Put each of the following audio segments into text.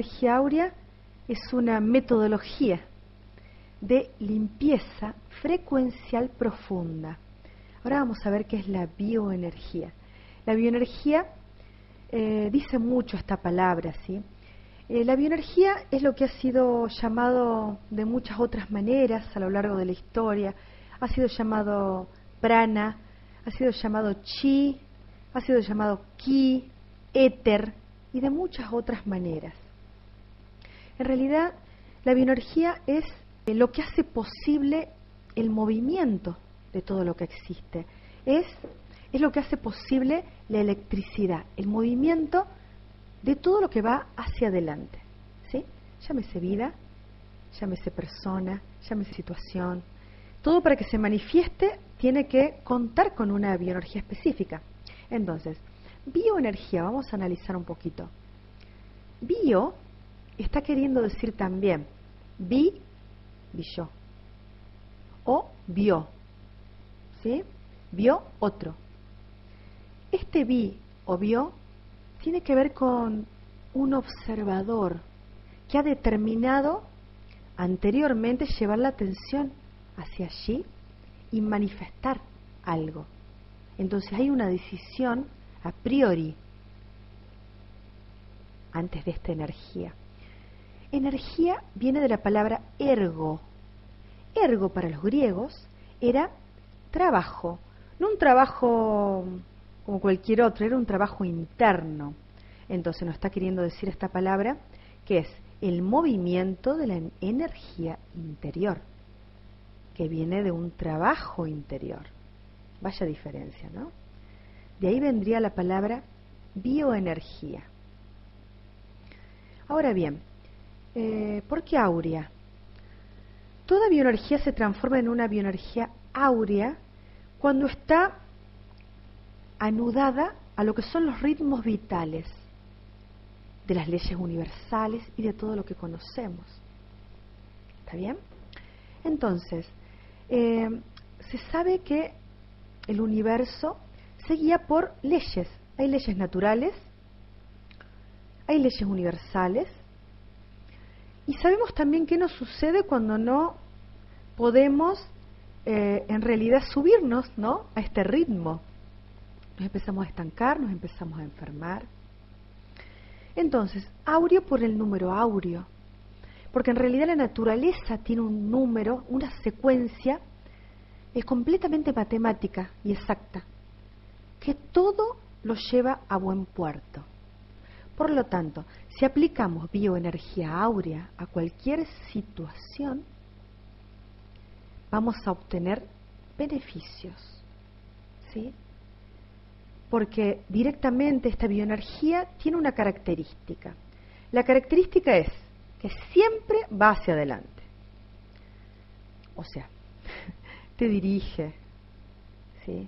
La bioenergía áurea es una metodología de limpieza frecuencial profunda. Ahora vamos a ver qué es la bioenergía. La bioenergía eh, dice mucho esta palabra, ¿sí? Eh, la bioenergía es lo que ha sido llamado de muchas otras maneras a lo largo de la historia. Ha sido llamado prana, ha sido llamado chi, ha sido llamado ki, éter y de muchas otras maneras. En realidad, la bioenergía es lo que hace posible el movimiento de todo lo que existe. Es, es lo que hace posible la electricidad, el movimiento de todo lo que va hacia adelante. ¿sí? Llámese vida, llámese persona, llámese situación. Todo para que se manifieste tiene que contar con una bioenergía específica. Entonces, bioenergía, vamos a analizar un poquito. Bio está queriendo decir también vi, vi yo. O vio. ¿Sí? Vio otro. Este vi o vio tiene que ver con un observador que ha determinado anteriormente llevar la atención hacia allí y manifestar algo. Entonces hay una decisión a priori antes de esta energía. Energía viene de la palabra ergo. Ergo para los griegos era trabajo, no un trabajo como cualquier otro, era un trabajo interno. Entonces nos está queriendo decir esta palabra que es el movimiento de la energía interior, que viene de un trabajo interior. Vaya diferencia, ¿no? De ahí vendría la palabra bioenergía. Ahora bien, eh, ¿por qué áurea? Toda bioenergía se transforma en una bioenergía áurea cuando está anudada a lo que son los ritmos vitales de las leyes universales y de todo lo que conocemos. ¿Está bien? Entonces, eh, se sabe que el universo se guía por leyes. Hay leyes naturales, hay leyes universales, y sabemos también qué nos sucede cuando no podemos eh, en realidad subirnos ¿no? a este ritmo. Nos empezamos a estancar, nos empezamos a enfermar. Entonces, aureo por el número aureo, porque en realidad la naturaleza tiene un número, una secuencia, es completamente matemática y exacta, que todo lo lleva a buen puerto. Por lo tanto, si aplicamos bioenergía áurea a cualquier situación, vamos a obtener beneficios. ¿Sí? Porque directamente esta bioenergía tiene una característica. La característica es que siempre va hacia adelante. O sea, te dirige, ¿sí?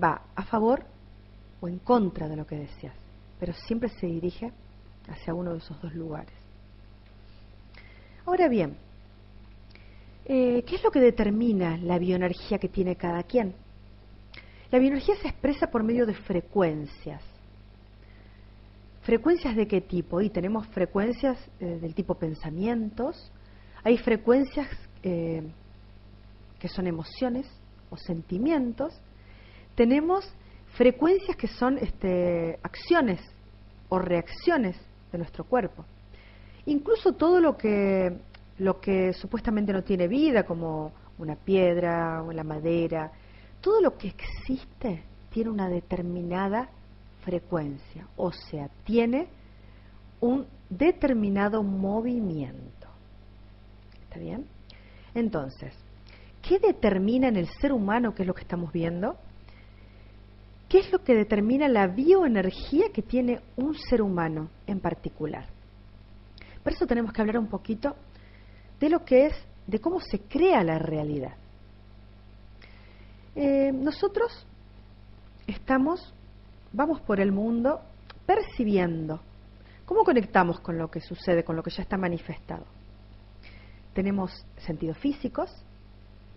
va a favor o en contra de lo que deseas pero siempre se dirige hacia uno de esos dos lugares. Ahora bien, eh, ¿qué es lo que determina la bioenergía que tiene cada quien? La bioenergía se expresa por medio de frecuencias. ¿Frecuencias de qué tipo? Y tenemos frecuencias eh, del tipo pensamientos, hay frecuencias eh, que son emociones o sentimientos, tenemos frecuencias que son este, acciones o reacciones de nuestro cuerpo. Incluso todo lo que, lo que supuestamente no tiene vida, como una piedra o la madera, todo lo que existe tiene una determinada frecuencia, o sea, tiene un determinado movimiento. ¿Está bien? Entonces, ¿qué determina en el ser humano, que es lo que estamos viendo? ¿Qué es lo que determina la bioenergía que tiene un ser humano en particular? Por eso tenemos que hablar un poquito de lo que es, de cómo se crea la realidad. Eh, nosotros estamos, vamos por el mundo percibiendo. ¿Cómo conectamos con lo que sucede, con lo que ya está manifestado? Tenemos sentidos físicos,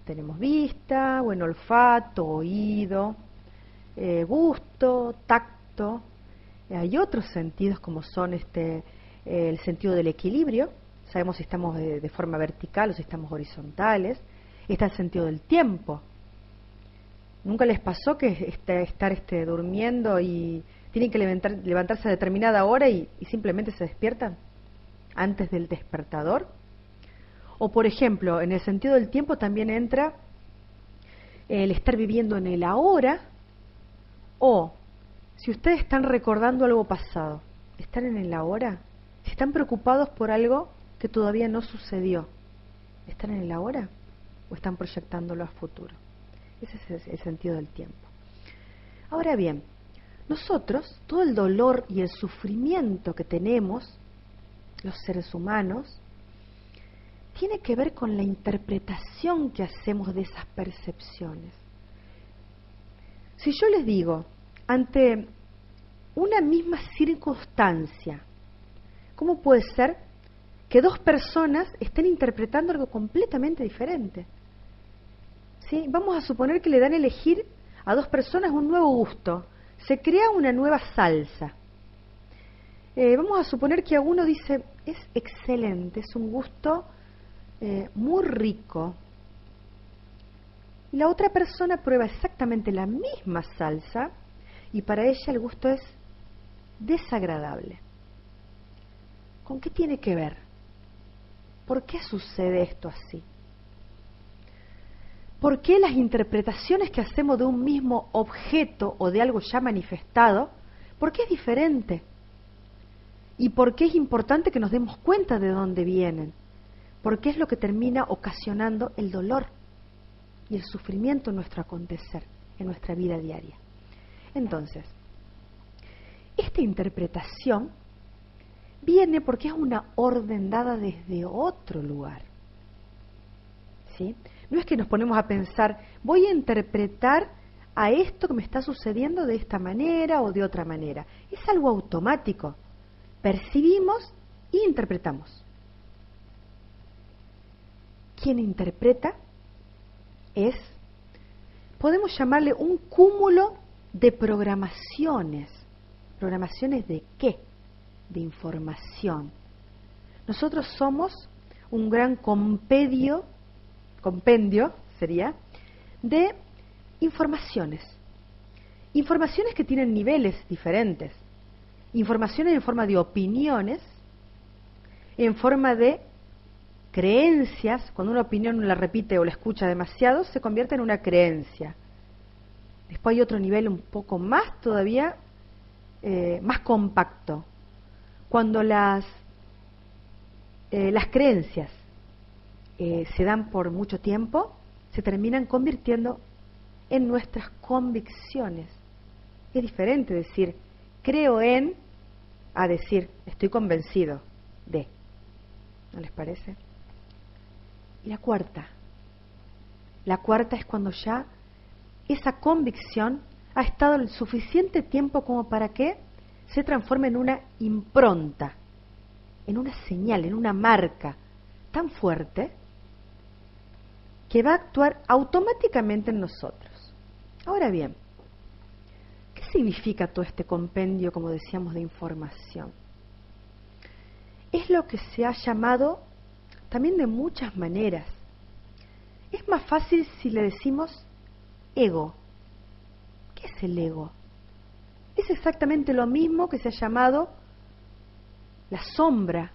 tenemos vista, buen olfato, oído, eh, gusto, tacto. hay otros sentidos como son este, eh, el sentido del equilibrio, sabemos si estamos de, forma vertical o si estamos horizontales, está el sentido del tiempo. ¿Nunca les pasó que este, estar este, durmiendo y tienen que levantarse a determinada hora y simplemente se despiertan antes del despertador? O, por ejemplo, en el sentido del tiempo también entra el estar viviendo en el ahora o si ustedes están recordando algo pasado, ¿están en el ahora? Si están preocupados por algo que todavía no sucedió, ¿están en el ahora o están proyectándolo a futuro? Ese es el sentido del tiempo. Ahora bien, nosotros, todo el dolor y el sufrimiento que tenemos, los seres humanos, tiene que ver con la interpretación que hacemos de esas percepciones. Si yo les digo, ante una misma circunstancia, ¿cómo puede ser que dos personas estén interpretando algo completamente diferente? ¿Sí? Vamos a suponer que le dan a elegir a dos personas un nuevo gusto, se crea una nueva salsa. Eh, vamos a suponer que a uno dice, es excelente, es un gusto eh, muy rico. Y la otra persona prueba exactamente la misma salsa y para ella el gusto es desagradable. ¿Con qué tiene que ver? ¿Por qué sucede esto así? ¿Por qué las interpretaciones que hacemos de un mismo objeto o de algo ya manifestado, por qué es diferente? ¿Y por qué es importante que nos demos cuenta de dónde vienen? porque es lo que termina ocasionando el dolor y el sufrimiento en nuestro acontecer, en nuestra vida diaria. Entonces, esta interpretación viene porque es una orden dada desde otro lugar. ¿Sí? No es que nos ponemos a pensar, voy a interpretar a esto que me está sucediendo de esta manera o de otra manera. Es algo automático. Percibimos e interpretamos quien interpreta es, podemos llamarle un cúmulo de programaciones. ¿Programaciones de qué? De información. Nosotros somos un gran compendio, compendio sería, de informaciones. Informaciones que tienen niveles diferentes. Informaciones en forma de opiniones, en forma de creencias, cuando una opinión la repite o la escucha demasiado, se convierte en una creencia. Después hay otro nivel un poco más todavía, eh, más compacto. Cuando las, eh, las creencias eh, se dan por mucho tiempo, se terminan convirtiendo en nuestras convicciones. Es diferente decir creo en a decir estoy convencido de. ¿No les parece? Y la cuarta. La cuarta es cuando ya esa convicción ha estado el suficiente tiempo como para que se transforme en una impronta, en una señal, en una marca tan fuerte que va a actuar automáticamente en nosotros. Ahora bien, ¿qué significa todo este compendio, como decíamos, de información? Es lo que se ha llamado también de muchas maneras. Es más fácil si le decimos ego. ¿Qué es el ego? Es exactamente lo mismo que se ha llamado la sombra.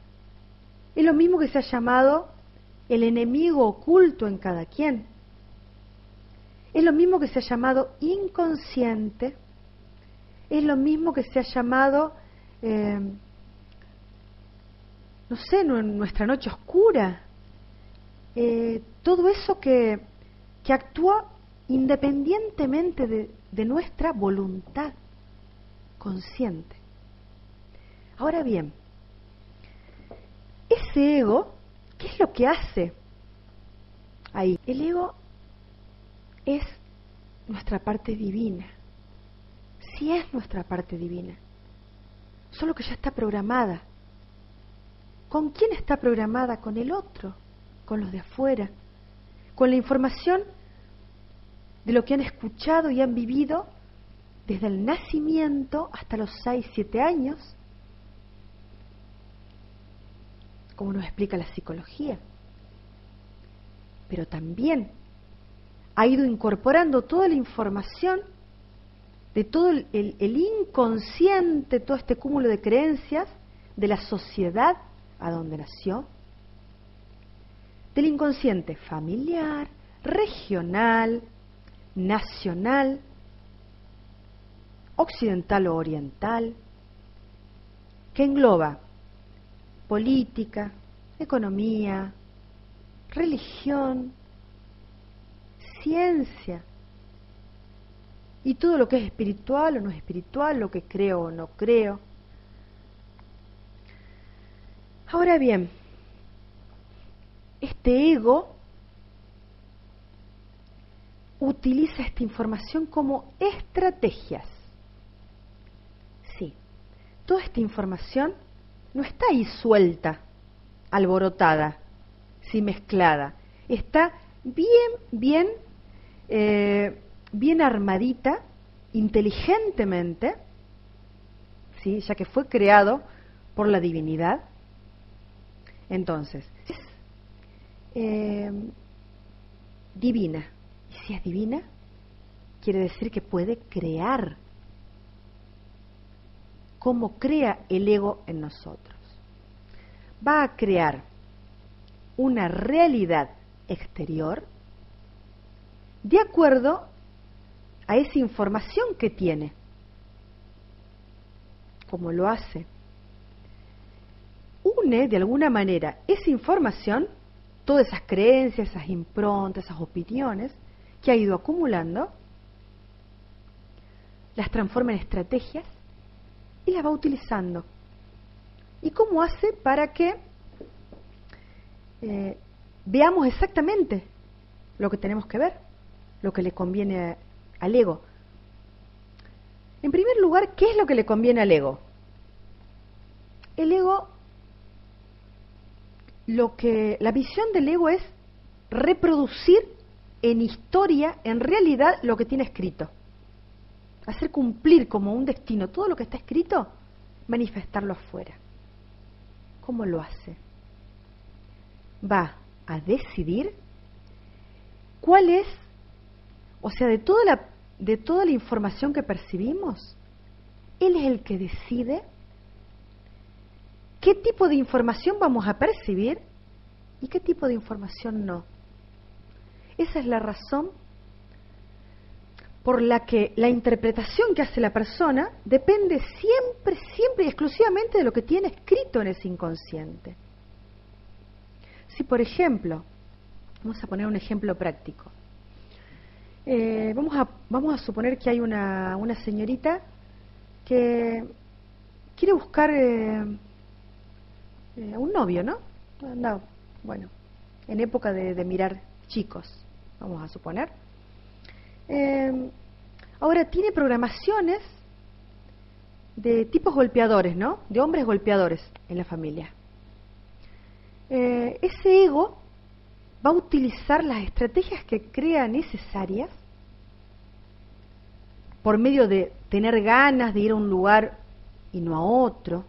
Es lo mismo que se ha llamado el enemigo oculto en cada quien. Es lo mismo que se ha llamado inconsciente. Es lo mismo que se ha llamado eh, no sé, nuestra noche oscura, eh, todo eso que, que actúa independientemente de, nuestra voluntad consciente. Ahora bien, ese ego, ¿qué es lo que hace ahí? El ego es nuestra parte divina. Sí es nuestra parte divina. Solo que ya está programada ¿Con quién está programada? Con el otro, con los de afuera, con la información de lo que han escuchado y han vivido desde el nacimiento hasta los 6, 7 años. como nos explica la psicología. Pero también ha ido incorporando toda la información de todo el, inconsciente, todo este cúmulo de creencias de la sociedad a donde nació, del inconsciente familiar, regional, nacional, occidental o oriental, que engloba política, economía, religión, ciencia y todo lo que es espiritual o no es espiritual, lo que creo o no creo. Ahora bien, este ego utiliza esta información como estrategias toda esta información no está ahí suelta, alborotada, sí mezclada. Está bien, bien, eh, bien armadita, inteligentemente, ¿sí? ya que fue creado por la divinidad. Entonces, es eh, divina. Si es divina, quiere decir que puede crear cómo crea el ego en nosotros. Va a crear una realidad exterior de acuerdo a esa información que tiene. ¿Cómo lo hace? Une de alguna manera esa información, todas esas creencias, esas improntas, esas opiniones que ha ido acumulando, las transforma en estrategias y la va utilizando. ¿Y cómo hace para que eh, veamos exactamente lo que tenemos que ver, lo que le conviene al ego? En primer lugar, ¿qué es lo que le conviene al ego? El ego, lo que, la visión del ego es reproducir en historia, en realidad, lo que tiene escrito hacer cumplir como un destino todo lo que está escrito, manifestarlo afuera. ¿Cómo lo hace? Va a decidir cuál es, o sea, de toda la, de toda la información que percibimos, Él es el que decide qué tipo de información vamos a percibir y qué tipo de información no. Esa es la razón por la que la interpretación que hace la persona depende siempre, siempre y exclusivamente de lo que tiene escrito en ese inconsciente. Si, por ejemplo, vamos a poner un ejemplo práctico, eh, vamos, a, vamos a suponer que hay una, una señorita que quiere buscar eh, eh, un novio, ¿no? No, bueno, en época de, de mirar chicos, vamos a suponer. Eh, ahora tiene programaciones de tipos golpeadores, ¿no? De hombres golpeadores en la familia. Eh, ese ego va a utilizar las estrategias que crea necesarias por medio de tener ganas de ir a un lugar y no a otro,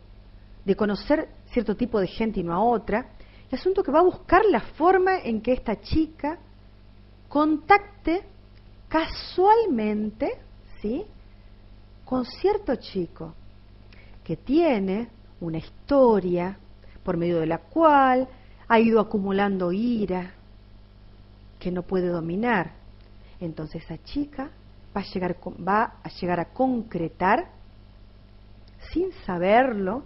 de conocer cierto tipo de gente y no a otra. El asunto que va a buscar la forma en que esta chica contacte casualmente, ¿sí? Con cierto chico que tiene una historia por medio de la cual ha ido acumulando ira que no puede dominar. Entonces esa chica va a llegar, va a, llegar a concretar, sin saberlo,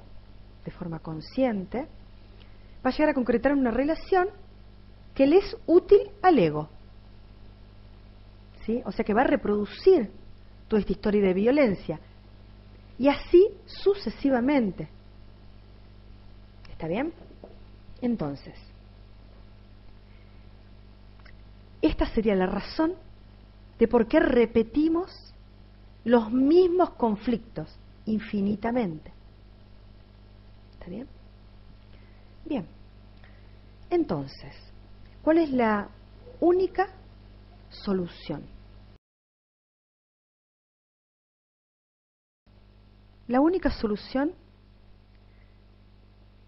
de forma consciente, va a llegar a concretar una relación que le es útil al ego. O sea que va a reproducir toda esta historia de violencia. Y así sucesivamente. ¿Está bien? Entonces, esta sería la razón de por qué repetimos los mismos conflictos infinitamente. ¿Está bien? Bien. Entonces, ¿cuál es la única solución? La única solución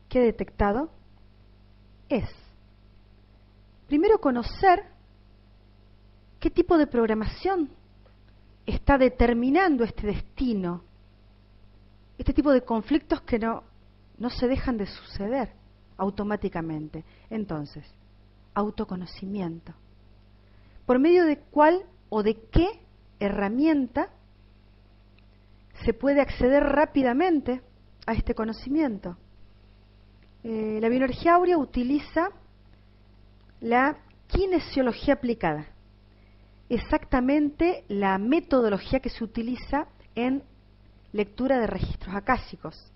que he detectado es, primero, conocer qué tipo de programación está determinando este destino, este tipo de conflictos que no, no se dejan de suceder automáticamente. Entonces, autoconocimiento. ¿Por medio de cuál o de qué herramienta se puede acceder rápidamente a este conocimiento? Eh, la bioenergía áurea utiliza la kinesiología aplicada, exactamente la metodología que se utiliza en lectura de registros acásicos.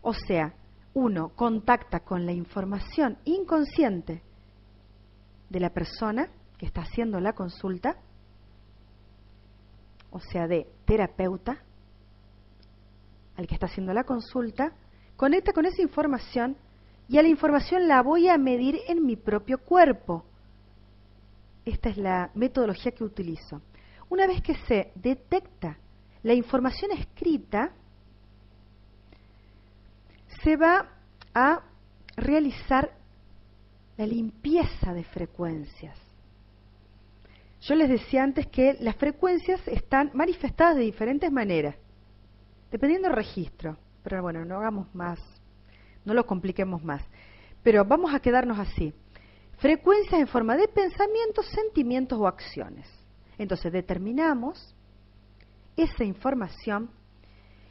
O sea, uno contacta con la información inconsciente de la persona que está haciendo la consulta, o sea, de terapeuta, al que está haciendo la consulta, conecta con esa información y a la información la voy a medir en mi propio cuerpo. Esta es la metodología que utilizo. Una vez que se detecta la información escrita, se va a realizar la limpieza de frecuencias. Yo les decía antes que las frecuencias están manifestadas de diferentes maneras, dependiendo del registro. Pero bueno, no hagamos más, no lo compliquemos más. Pero vamos a quedarnos así. Frecuencias en forma de pensamientos, sentimientos o acciones. Entonces determinamos esa información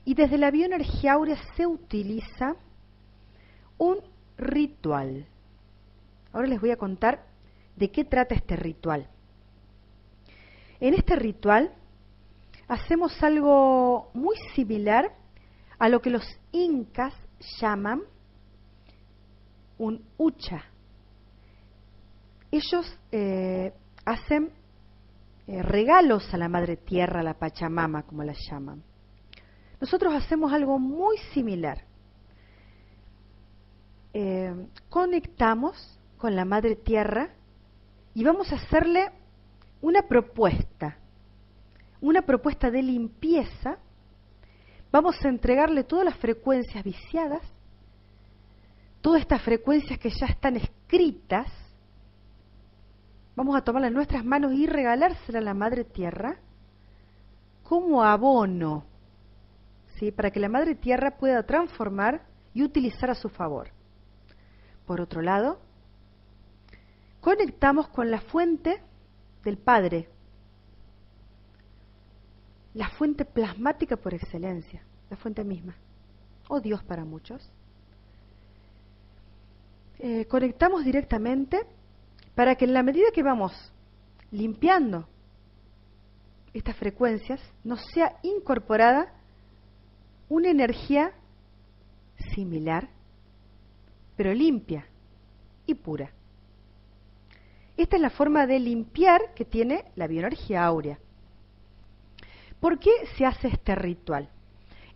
y desde la bioenergía áurea se utiliza un ritual. Ahora les voy a contar de qué trata este ritual. En este ritual hacemos algo muy similar a lo que los incas llaman un ucha. Ellos eh, hacen eh, regalos a la Madre Tierra, a la Pachamama, como la llaman. Nosotros hacemos algo muy similar. Eh, conectamos con la Madre Tierra y vamos a hacerle una propuesta, una propuesta de limpieza. Vamos a entregarle todas las frecuencias viciadas, todas estas frecuencias que ya están escritas. Vamos a tomarlas en nuestras manos y regalárselas a la Madre Tierra como abono, ¿sí? para que la Madre Tierra pueda transformar y utilizar a su favor. Por otro lado, conectamos con la fuente del Padre, la fuente plasmática por excelencia, la fuente misma, o Dios para muchos. Eh, conectamos directamente para que en la medida que vamos limpiando estas frecuencias, nos sea incorporada una energía similar pero limpia y pura. Esta es la forma de limpiar que tiene la bioenergía áurea. ¿Por qué se hace este ritual?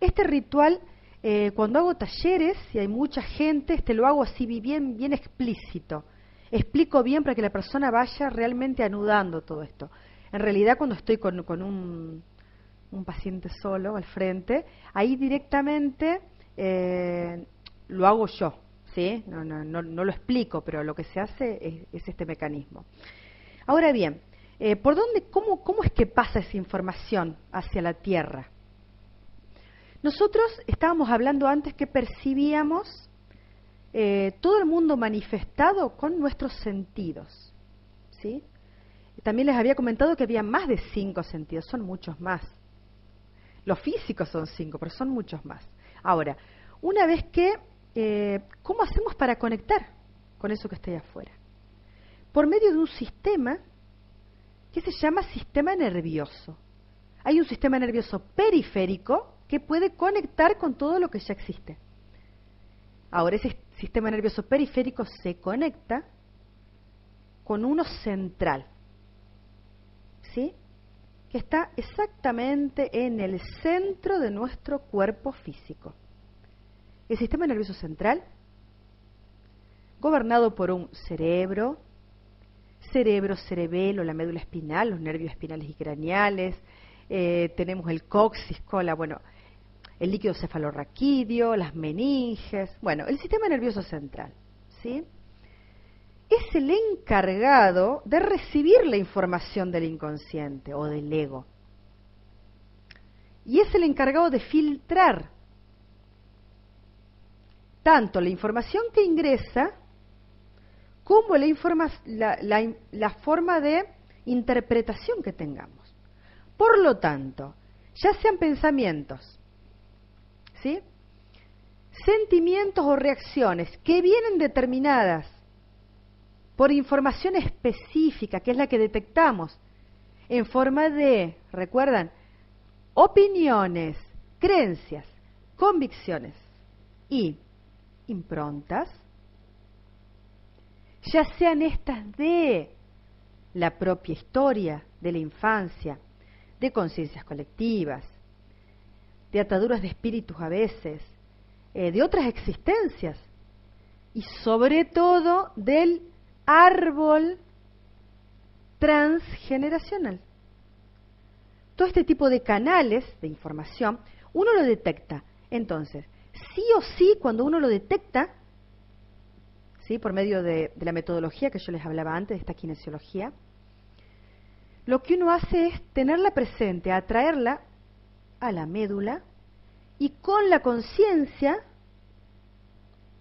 Este ritual, eh, cuando hago talleres y hay mucha gente, este lo hago así bien, bien explícito. Explico bien para que la persona vaya realmente anudando todo esto. En realidad, cuando estoy con, un, paciente solo al frente, ahí directamente eh, lo hago yo, no, no, no, lo explico, pero lo que se hace es, este mecanismo. Ahora bien, eh, ¿por dónde, cómo, cómo es que pasa esa información hacia la Tierra? Nosotros estábamos hablando antes que percibíamos eh, todo el mundo manifestado con nuestros sentidos. ¿sí? También les había comentado que había más de cinco sentidos, son muchos más. Los físicos son cinco, pero son muchos más. Ahora, una vez que eh, ¿cómo hacemos para conectar con eso que está ahí afuera? Por medio de un sistema que se llama sistema nervioso. Hay un sistema nervioso periférico que puede conectar con todo lo que ya existe. Ahora, ese sistema nervioso periférico se conecta con uno central, ¿sí? Que está exactamente en el centro de nuestro cuerpo físico. El sistema nervioso central, gobernado por un cerebro, cerebro, cerebelo, la médula espinal, los nervios espinales y craneales, eh, tenemos el coxis, cola, bueno, el líquido cefalorraquídeo, las meninges, bueno, el sistema nervioso central, ¿sí? es el encargado de recibir la información del inconsciente o del ego. Y es el encargado de filtrar tanto la información que ingresa como la, forma de interpretación que tengamos. Por lo tanto, ya sean pensamientos, ¿sí? sentimientos o reacciones que vienen determinadas por información específica, que es la que detectamos, en forma de, recuerdan, opiniones, creencias, convicciones y improntas, ya sean estas de la propia historia, de la infancia, de conciencias colectivas, de ataduras de espíritus a veces, eh, de otras existencias y sobre todo del árbol transgeneracional. Todo este tipo de canales de información uno lo detecta. Entonces, sí o sí, cuando uno lo detecta, ¿sí? por medio de, la metodología que yo les hablaba antes, de esta kinesiología, lo que uno hace es tenerla presente, atraerla a la médula y con la conciencia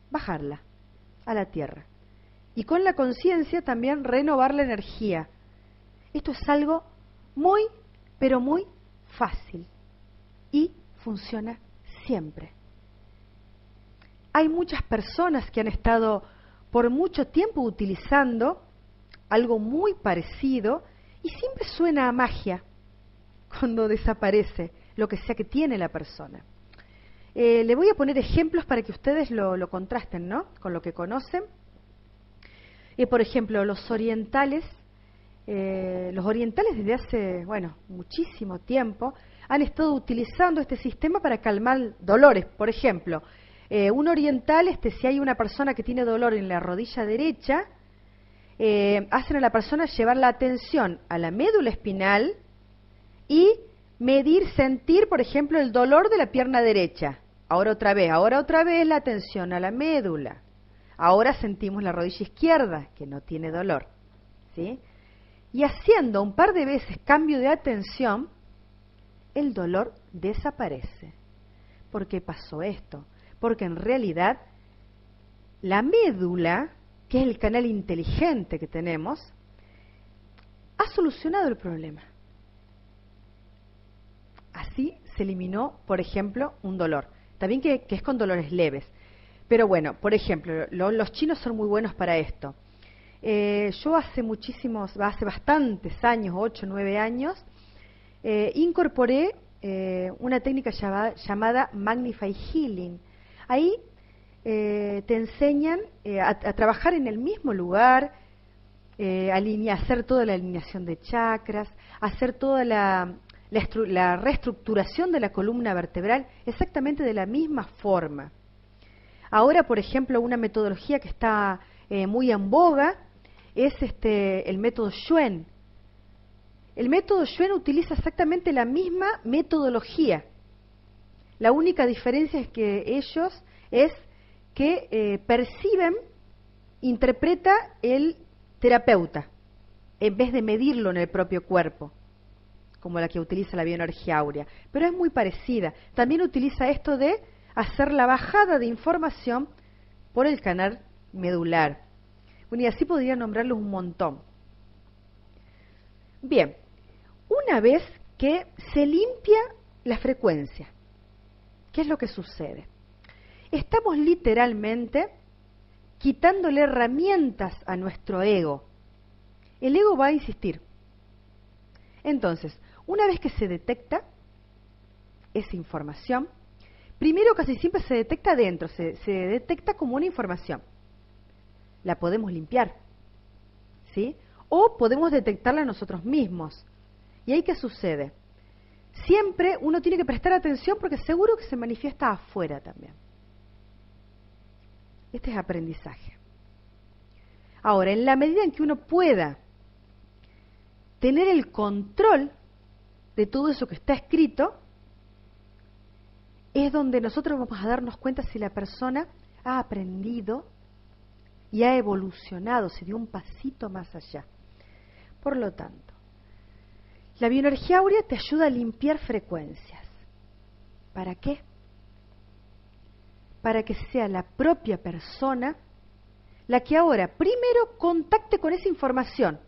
bajarla a la tierra. Y con la conciencia también renovar la energía. Esto es algo muy, pero muy fácil y funciona siempre. Hay muchas personas que han estado por mucho tiempo utilizando algo muy parecido y siempre suena a magia cuando desaparece lo que sea que tiene la persona. Eh, le voy a poner ejemplos para que ustedes lo, contrasten, ¿no? Con lo que conocen. Eh, por ejemplo, los orientales, eh, los orientales desde hace, bueno, muchísimo tiempo han estado utilizando este sistema para calmar dolores. Por ejemplo, eh, un oriental, este, si hay una persona que tiene dolor en la rodilla derecha, eh, hacen a la persona llevar la atención a la médula espinal y medir, sentir, por ejemplo, el dolor de la pierna derecha. Ahora otra vez, ahora otra vez la atención a la médula. Ahora sentimos la rodilla izquierda, que no tiene dolor. ¿sí? Y haciendo un par de veces cambio de atención, el dolor desaparece. ¿Por qué pasó esto? Porque en realidad la médula, que es el canal inteligente que tenemos, ha solucionado el problema. Así se eliminó, por ejemplo, un dolor. También que, es con dolores leves. Pero bueno, por ejemplo, los chinos son muy buenos para esto. Eh, yo hace muchísimos, hace bastantes años, 8, 9 años, eh, incorporé eh, una técnica llamada, llamada Magnify Healing, Ahí eh, te enseñan eh, a, trabajar en el mismo lugar, eh, hacer toda la alineación de chakras, hacer toda la, reestructuración de la columna vertebral exactamente de la misma forma. Ahora, por ejemplo, una metodología que está muy en boga es este, el método Schwen. El método Schwen utiliza exactamente la misma metodología la única diferencia es que ellos es que eh, perciben, interpreta el terapeuta, en vez de medirlo en el propio cuerpo, como la que utiliza la bioenergía áurea. Pero es muy parecida. También utiliza esto de hacer la bajada de información por el canal medular. Bueno, y así podría nombrarlos un montón. Bien, una vez que se limpia la frecuencia, ¿Qué es lo que sucede? Estamos literalmente quitándole herramientas a nuestro ego. El ego va a insistir. Entonces, una vez que se detecta esa información, primero casi siempre se detecta dentro, se, se detecta como una información. La podemos limpiar, ¿sí? O podemos detectarla nosotros mismos. ¿Y ahí qué sucede? Siempre uno tiene que prestar atención porque seguro que se manifiesta afuera también. Este es aprendizaje. Ahora, en la medida en que uno pueda tener el control de todo eso que está escrito, es donde nosotros vamos a darnos cuenta si la persona ha aprendido y ha evolucionado, se dio un pasito más allá. Por lo tanto, la bioenergía áurea te ayuda a limpiar frecuencias. ¿Para qué? Para que sea la propia persona la que ahora primero contacte con esa información,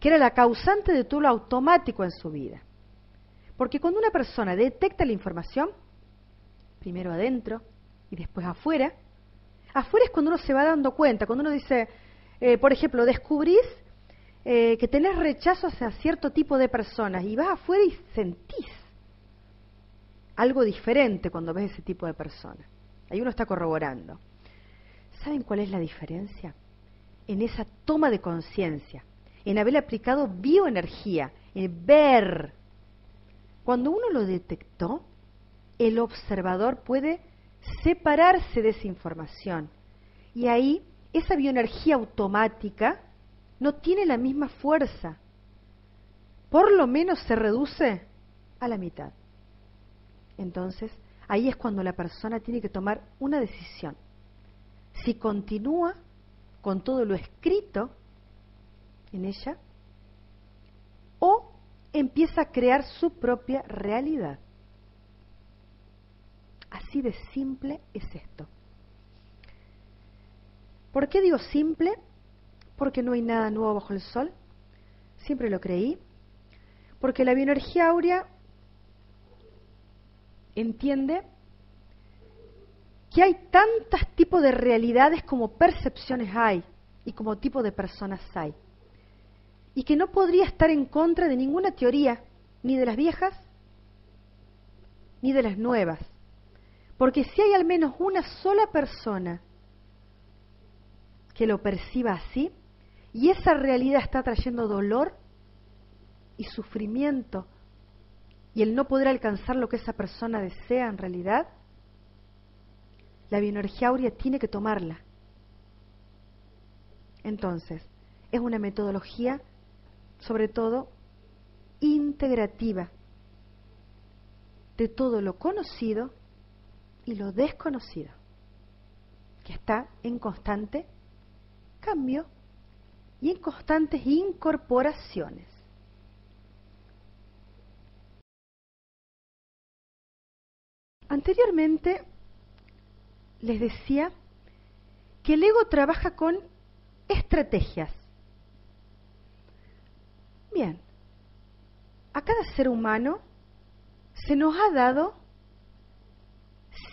que era la causante de todo lo automático en su vida. Porque cuando una persona detecta la información, primero adentro y después afuera, afuera es cuando uno se va dando cuenta, cuando uno dice, eh, por ejemplo, descubrís eh, que tenés rechazo hacia cierto tipo de personas y vas afuera y sentís algo diferente cuando ves ese tipo de personas. Ahí uno está corroborando. ¿Saben cuál es la diferencia? En esa toma de conciencia, en haber aplicado bioenergía, en ver. Cuando uno lo detectó, el observador puede separarse de esa información. Y ahí esa bioenergía automática no tiene la misma fuerza. Por lo menos se reduce a la mitad. Entonces, ahí es cuando la persona tiene que tomar una decisión. Si continúa con todo lo escrito en ella o empieza a crear su propia realidad. Así de simple es esto. ¿Por qué digo simple? Porque no hay nada nuevo bajo el sol. Siempre lo creí. Porque la bioenergía áurea entiende que hay tantos tipos de realidades como percepciones hay y como tipo de personas hay. Y que no podría estar en contra de ninguna teoría, ni de las viejas, ni de las nuevas. Porque si hay al menos una sola persona que lo perciba así, y esa realidad está trayendo dolor y sufrimiento, y el no poder alcanzar lo que esa persona desea en realidad, la bioenergía áurea tiene que tomarla. Entonces, es una metodología, sobre todo, integrativa de todo lo conocido y lo desconocido, que está en constante cambio y en constantes incorporaciones. Anteriormente les decía que el ego trabaja con estrategias. Bien, a cada ser humano se nos ha dado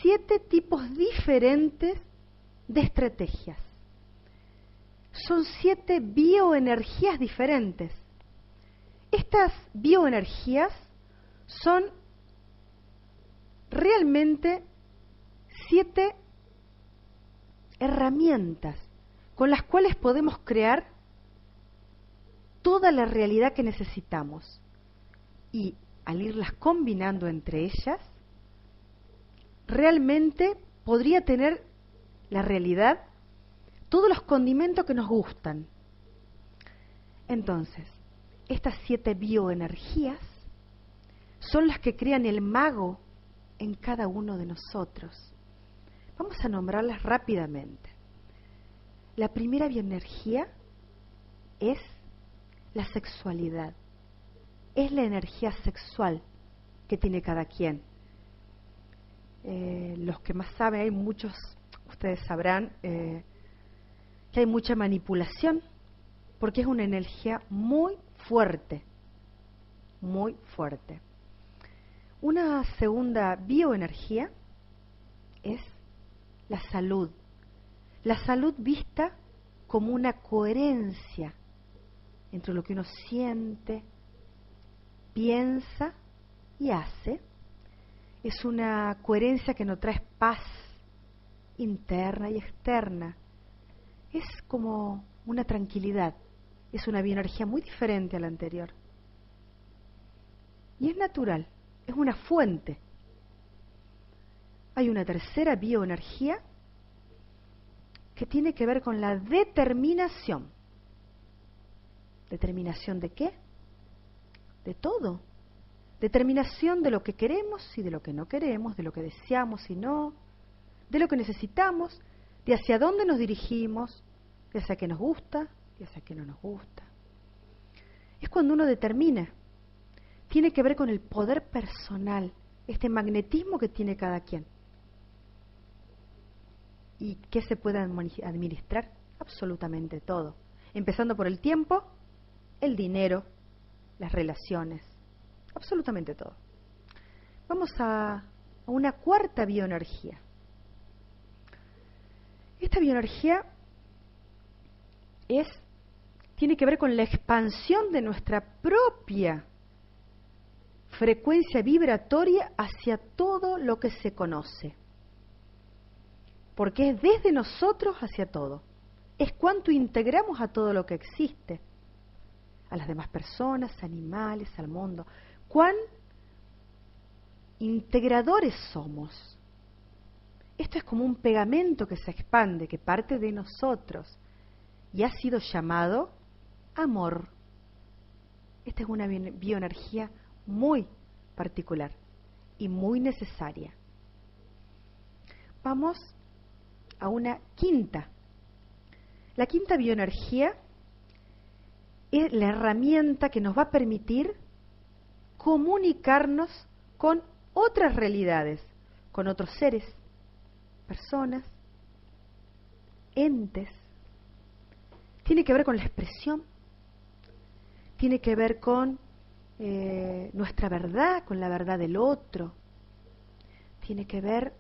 siete tipos diferentes de estrategias. Son siete bioenergías diferentes. Estas bioenergías son realmente siete herramientas con las cuales podemos crear toda la realidad que necesitamos. Y al irlas combinando entre ellas, realmente podría tener la realidad todos los condimentos que nos gustan. Entonces, estas siete bioenergías son las que crean el mago en cada uno de nosotros. Vamos a nombrarlas rápidamente. La primera bioenergía es la sexualidad. Es la energía sexual que tiene cada quien. Eh, los que más saben, hay muchos, ustedes sabrán, eh, que hay mucha manipulación, porque es una energía muy fuerte, muy fuerte. Una segunda bioenergía es la salud. La salud vista como una coherencia entre lo que uno siente, piensa y hace es una coherencia que nos trae paz interna y externa. Es como una tranquilidad, es una bioenergía muy diferente a la anterior. Y es natural, es una fuente. Hay una tercera bioenergía que tiene que ver con la determinación. ¿Determinación de qué? De todo determinación de lo que queremos y de lo que no queremos, de lo que deseamos y no, de lo que necesitamos, de hacia dónde nos dirigimos, de hacia qué nos gusta, de hacia qué no nos gusta. Es cuando uno determina. Tiene que ver con el poder personal, este magnetismo que tiene cada quien. ¿Y qué se puede administrar? Absolutamente todo. Empezando por el tiempo, el dinero, las relaciones, absolutamente todo. Vamos a, una cuarta bioenergía. Esta bioenergía es, tiene que ver con la expansión de nuestra propia frecuencia vibratoria hacia todo lo que se conoce. Porque es desde nosotros hacia todo. Es cuanto integramos a todo lo que existe, a las demás personas, animales, al mundo. Cuán integradores somos. Esto es como un pegamento que se expande, que parte de nosotros y ha sido llamado amor. Esta es una bioenergía muy particular y muy necesaria. Vamos a una quinta. La quinta bioenergía es la herramienta que nos va a permitir comunicarnos con otras realidades, con otros seres, personas, entes. Tiene que ver con la expresión, tiene que ver con eh, nuestra verdad, con la verdad del otro, tiene que ver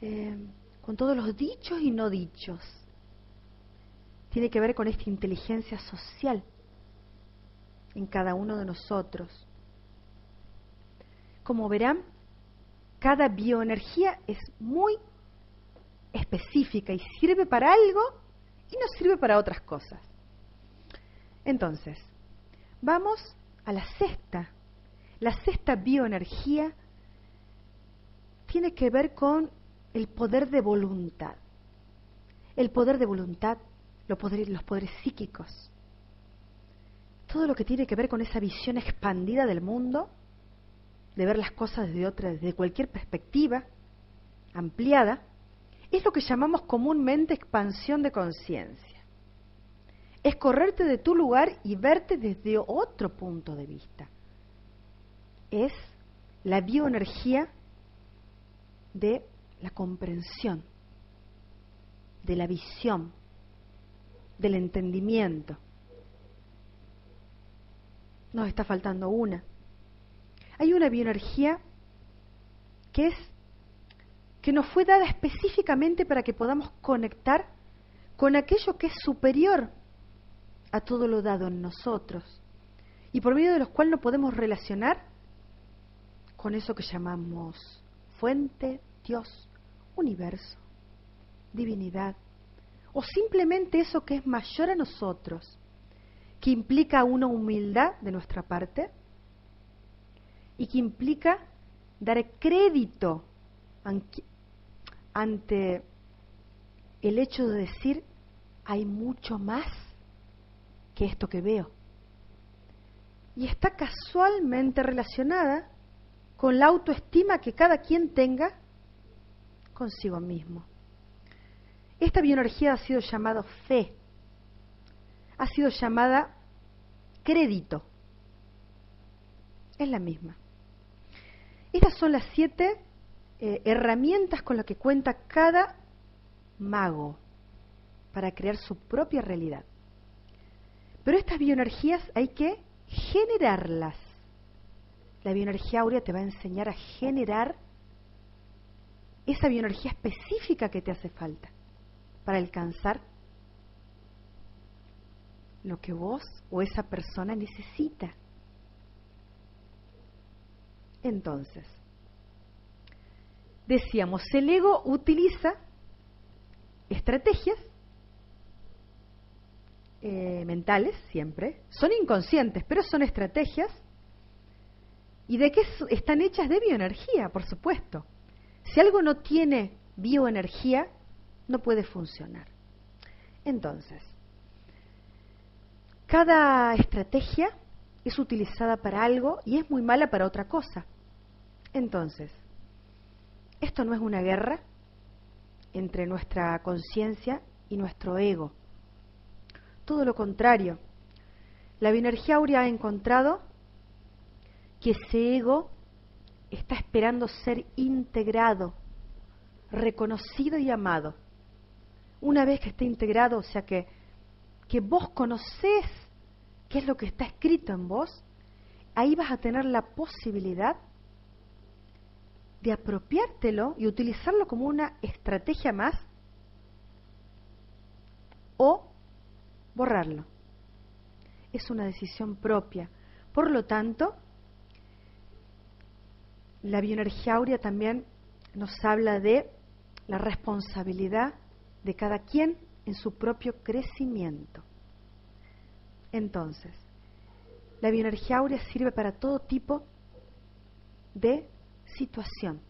eh, con todos los dichos y no dichos, tiene que ver con esta inteligencia social en cada uno de nosotros. Como verán, cada bioenergía es muy específica y sirve para algo y no sirve para otras cosas. Entonces, vamos a la sexta. La sexta bioenergía tiene que ver con el poder de voluntad. El poder de voluntad, los poderes, los poderes psíquicos. Todo lo que tiene que ver con esa visión expandida del mundo de ver las cosas desde otra, desde cualquier perspectiva ampliada, es lo que llamamos comúnmente expansión de conciencia. Es correrte de tu lugar y verte desde otro punto de vista. Es la bioenergía de la comprensión, de la visión, del entendimiento. Nos está faltando una hay una bioenergía que es que nos fue dada específicamente para que podamos conectar con aquello que es superior a todo lo dado en nosotros. Y por medio de los cuales nos podemos relacionar con eso que llamamos fuente, Dios, universo, divinidad, o simplemente eso que es mayor a nosotros, que implica una humildad de nuestra parte, y que implica dar crédito ante el hecho de decir, hay mucho más que esto que veo. Y está casualmente relacionada con la autoestima que cada quien tenga consigo mismo. Esta bioenergía ha sido llamada fe, ha sido llamada crédito. Es la misma. Estas son las siete eh, herramientas con las que cuenta cada mago para crear su propia realidad. Pero estas bioenergías hay que generarlas. La bioenergía áurea te va a enseñar a generar esa bioenergía específica que te hace falta para alcanzar lo que vos o esa persona necesita. Entonces, decíamos, el ego utiliza estrategias eh, mentales siempre, son inconscientes, pero son estrategias. ¿Y de qué están hechas? De bioenergía, por supuesto. Si algo no tiene bioenergía, no puede funcionar. Entonces, cada estrategia es utilizada para algo y es muy mala para otra cosa. Entonces, esto no es una guerra, entre nuestra conciencia y nuestro ego. Todo lo contrario. La bioenergía áurea ha encontrado que ese ego está esperando ser integrado, reconocido y amado. Una vez que esté integrado, o sea que, que vos conocés qué es lo que está escrito en vos, ahí vas a tener la posibilidad de apropiártelo y utilizarlo como una estrategia más o borrarlo. Es una decisión propia. Por lo tanto, la bioenergía áurea también nos habla de la responsabilidad de cada quien en su propio crecimiento. Entonces, la bioenergía áurea sirve para todo tipo de situación,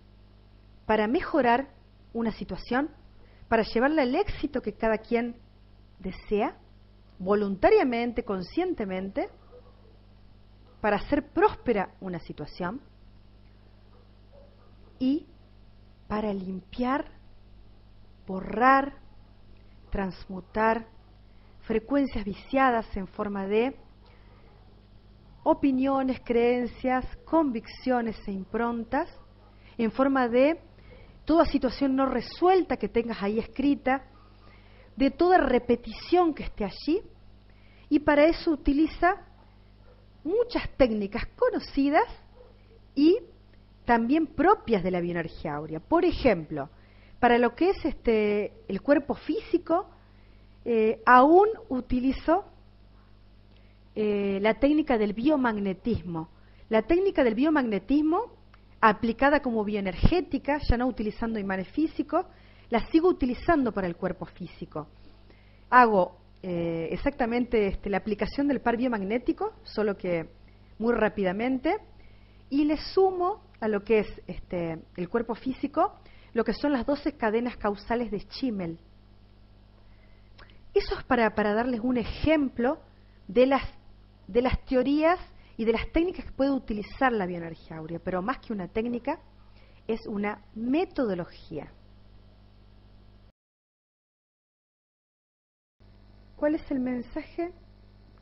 para mejorar una situación, para llevarla al éxito que cada quien desea, voluntariamente, conscientemente, para hacer próspera una situación y para limpiar, borrar, transmutar frecuencias viciadas en forma de opiniones, creencias, convicciones e improntas, en forma de toda situación no resuelta que tengas ahí escrita, de toda repetición que esté allí, y para eso utiliza muchas técnicas conocidas y también propias de la bioenergía áurea. Por ejemplo, para lo que es este el cuerpo físico, eh, aún utilizo eh, la técnica del biomagnetismo. La técnica del biomagnetismo, aplicada como bioenergética, ya no utilizando imanes físicos, la sigo utilizando para el cuerpo físico. Hago eh, exactamente este, la aplicación del par biomagnético, solo que muy rápidamente, y le sumo a lo que es este, el cuerpo físico lo que son las 12 cadenas causales de Schimmel. Eso es para, para darles un ejemplo de las de las teorías y de las técnicas que puede utilizar la bioenergía áurea, pero más que una técnica, es una metodología. ¿Cuál es el mensaje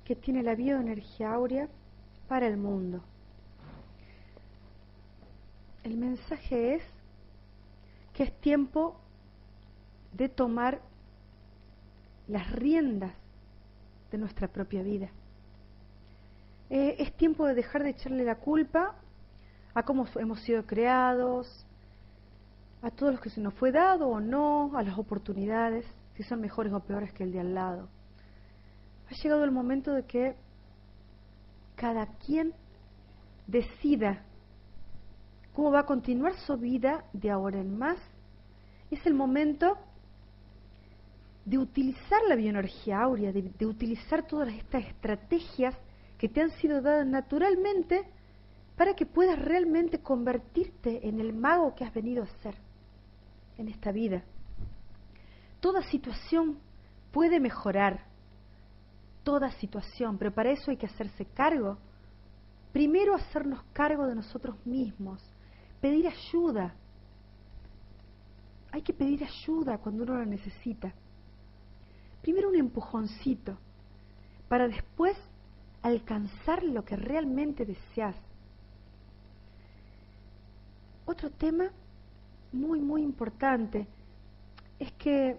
que tiene la bioenergía áurea para el mundo? El mensaje es que es tiempo de tomar las riendas de nuestra propia vida. Eh, es tiempo de dejar de echarle la culpa a cómo hemos sido creados, a todos los que se nos fue dado o no, a las oportunidades, si son mejores o peores que el de al lado. Ha llegado el momento de que cada quien decida cómo va a continuar su vida de ahora en más. Es el momento de utilizar la bioenergía áurea, de utilizar todas estas estrategias que te han sido dadas naturalmente para que puedas realmente convertirte en el mago que has venido a ser en esta vida. Toda situación puede mejorar, toda situación, pero para eso hay que hacerse cargo. Primero hacernos cargo de nosotros mismos, pedir ayuda. Hay que pedir ayuda cuando uno la necesita. Primero un empujoncito, para después alcanzar lo que realmente deseas. Otro tema muy, muy importante es que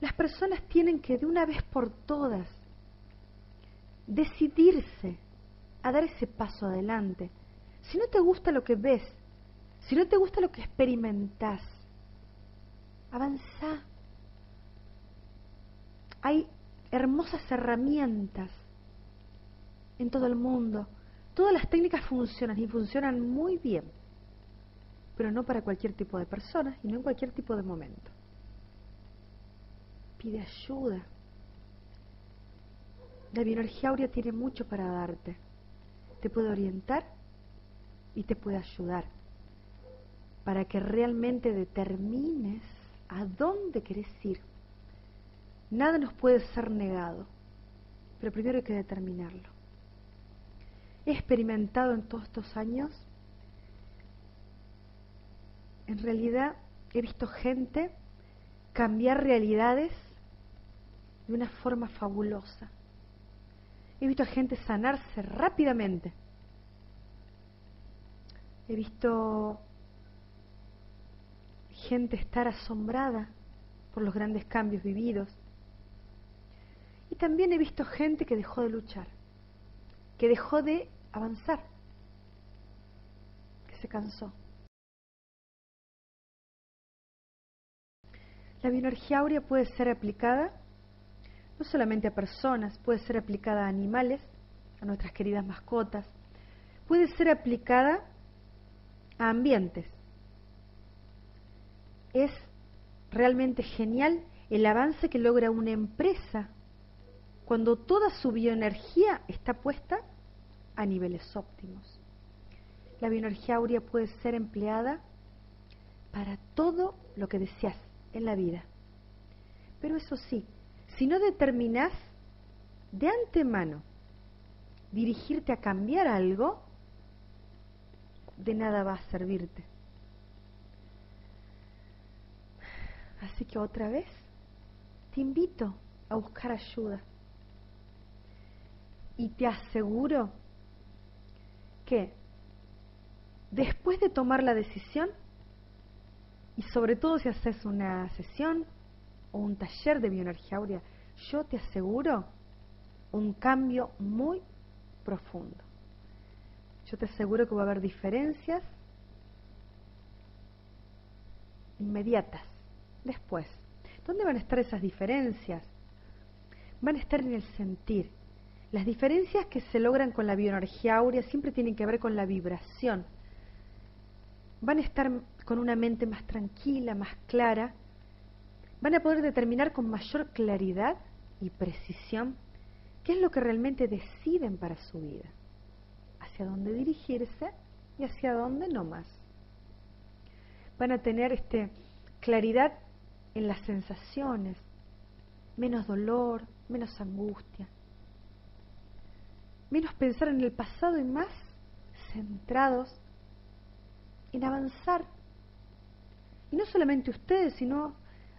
las personas tienen que de una vez por todas decidirse a dar ese paso adelante. Si no te gusta lo que ves, si no te gusta lo que experimentas, avanza. Hay hermosas herramientas en todo el mundo. Todas las técnicas funcionan y funcionan muy bien, pero no para cualquier tipo de persona y no en cualquier tipo de momento. Pide ayuda. La bioenergía áurea tiene mucho para darte. Te puede orientar y te puede ayudar para que realmente determines a dónde querés ir. Nada nos puede ser negado, pero primero hay que determinarlo he experimentado en todos estos años, en realidad he visto gente cambiar realidades de una forma fabulosa. He visto a gente sanarse rápidamente. He visto gente estar asombrada por los grandes cambios vividos. Y también he visto gente que dejó de luchar, que dejó de avanzar, que se cansó. La bioenergía áurea puede ser aplicada no solamente a personas, puede ser aplicada a animales, a nuestras queridas mascotas, puede ser aplicada a ambientes. Es realmente genial el avance que logra una empresa cuando toda su bioenergía está puesta a niveles óptimos. La bioenergía áurea puede ser empleada para todo lo que deseas en la vida. Pero eso sí, si no determinas de antemano dirigirte a cambiar algo, de nada va a servirte. Así que otra vez te invito a buscar ayuda. Y te aseguro que después de tomar la decisión, y sobre todo si haces una sesión o un taller de bioenergía áurea, yo te aseguro un cambio muy profundo. Yo te aseguro que va a haber diferencias inmediatas después. ¿Dónde van a estar esas diferencias? Van a estar en el sentir. Las diferencias que se logran con la bioenergía áurea siempre tienen que ver con la vibración. Van a estar con una mente más tranquila, más clara, van a poder determinar con mayor claridad y precisión qué es lo que realmente deciden para su vida, hacia dónde dirigirse y hacia dónde no más. Van a tener este, claridad en las sensaciones, menos dolor, menos angustia, menos pensar en el pasado y más centrados en avanzar y no solamente ustedes, sino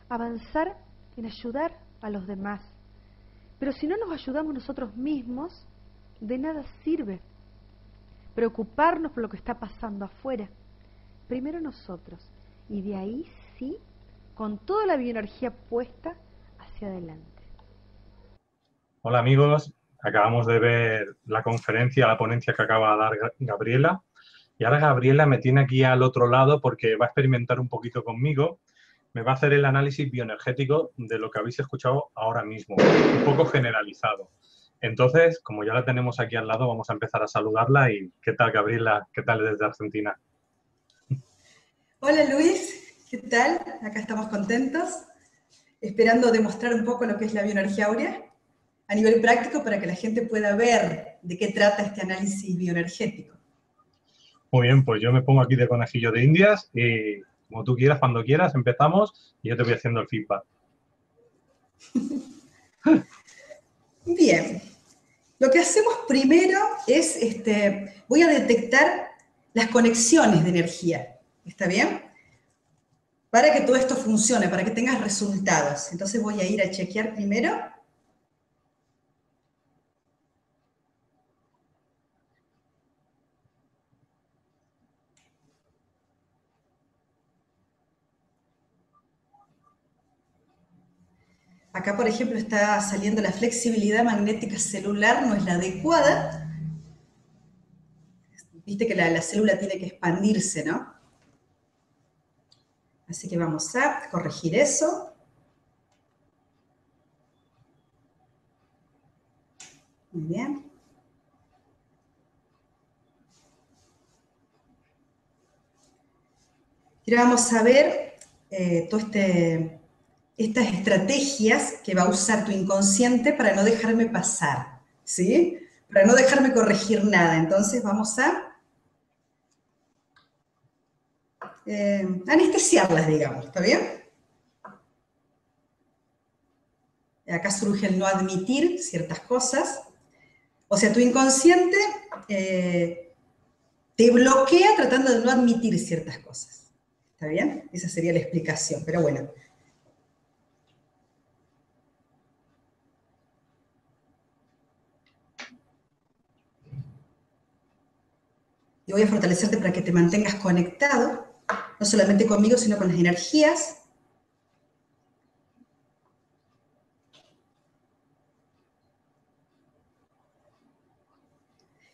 avanzar en ayudar a los demás. Pero si no nos ayudamos nosotros mismos, de nada sirve preocuparnos por lo que está pasando afuera. Primero nosotros. Y de ahí sí, con toda la bioenergía puesta hacia adelante. Hola amigos, acabamos de ver la conferencia, la ponencia que acaba de dar Gabriela y ahora Gabriela me tiene aquí al otro lado porque va a experimentar un poquito conmigo. Me va a hacer el análisis bioenergético de lo que habéis escuchado ahora mismo, un poco generalizado. Entonces, como ya la tenemos aquí al lado, vamos a empezar a saludarla. ¿Y qué tal, Gabriela? ¿Qué tal desde Argentina? Hola, Luis. ¿Qué tal? Acá estamos contentos, esperando demostrar un poco lo que es la bioenergía áurea a nivel práctico para que la gente pueda ver de qué trata este análisis bioenergético. Muy bien, pues yo me pongo aquí de conejillo de indias y como tú quieras, cuando quieras, empezamos y yo te voy haciendo el feedback. Bien. Lo que hacemos primero es, este, voy a detectar las conexiones de energía. ¿Está bien? Para que todo esto funcione, para que tengas resultados. Entonces voy a ir a chequear primero Acá, por ejemplo, está saliendo la flexibilidad magnética celular, no es la adecuada. Viste que la, célula tiene que expandirse, ¿no? Así que vamos a corregir eso. Muy bien. Y ahora vamos a ver eh, todo este estas estrategias que va a usar tu inconsciente para no dejarme pasar, ¿sí? Para no dejarme corregir nada. Entonces vamos a eh, anestesiarlas, digamos, ¿está bien? Acá surge el no admitir ciertas cosas. O sea, tu inconsciente eh, te bloquea tratando de no admitir ciertas cosas. ¿Está bien? Esa sería la explicación. Pero bueno, voy a fortalecerte para que te mantengas conectado, no solamente conmigo, sino con las energías.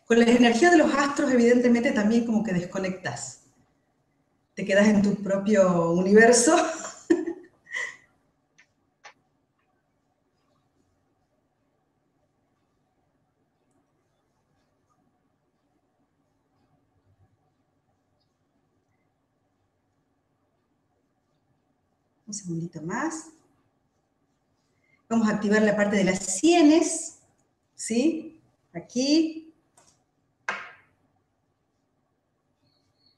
Con la energía de los astros, evidentemente, también como que desconectas. Te quedas en tu propio universo Un segundito más. Vamos a activar la parte de las sienes, ¿sí? Aquí.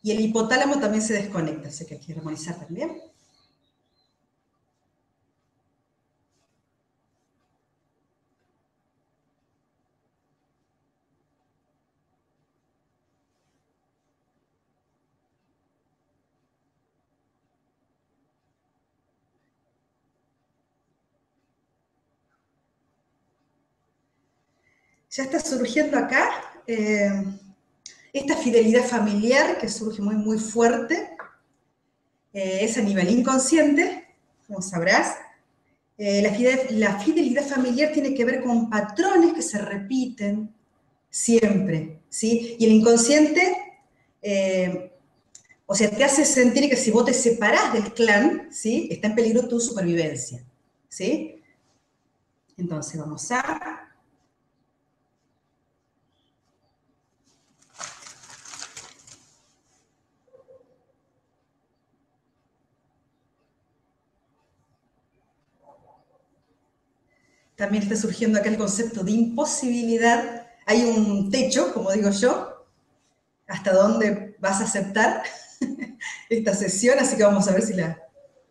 Y el hipotálamo también se desconecta, así que hay que armonizar también. Ya está surgiendo acá eh, esta fidelidad familiar que surge muy, muy fuerte. Eh, es a nivel inconsciente, como sabrás. Eh, la, fidelidad, familiar tiene que ver con patrones que se repiten siempre, ¿sí? Y el inconsciente, o sea, te hace sentir que si vos te separás del clan, ¿sí? Está en peligro tu supervivencia, ¿sí? Entonces vamos a también está surgiendo acá el concepto de imposibilidad. Hay un techo, como digo yo, hasta dónde vas a aceptar esta sesión, así que vamos a ver si la,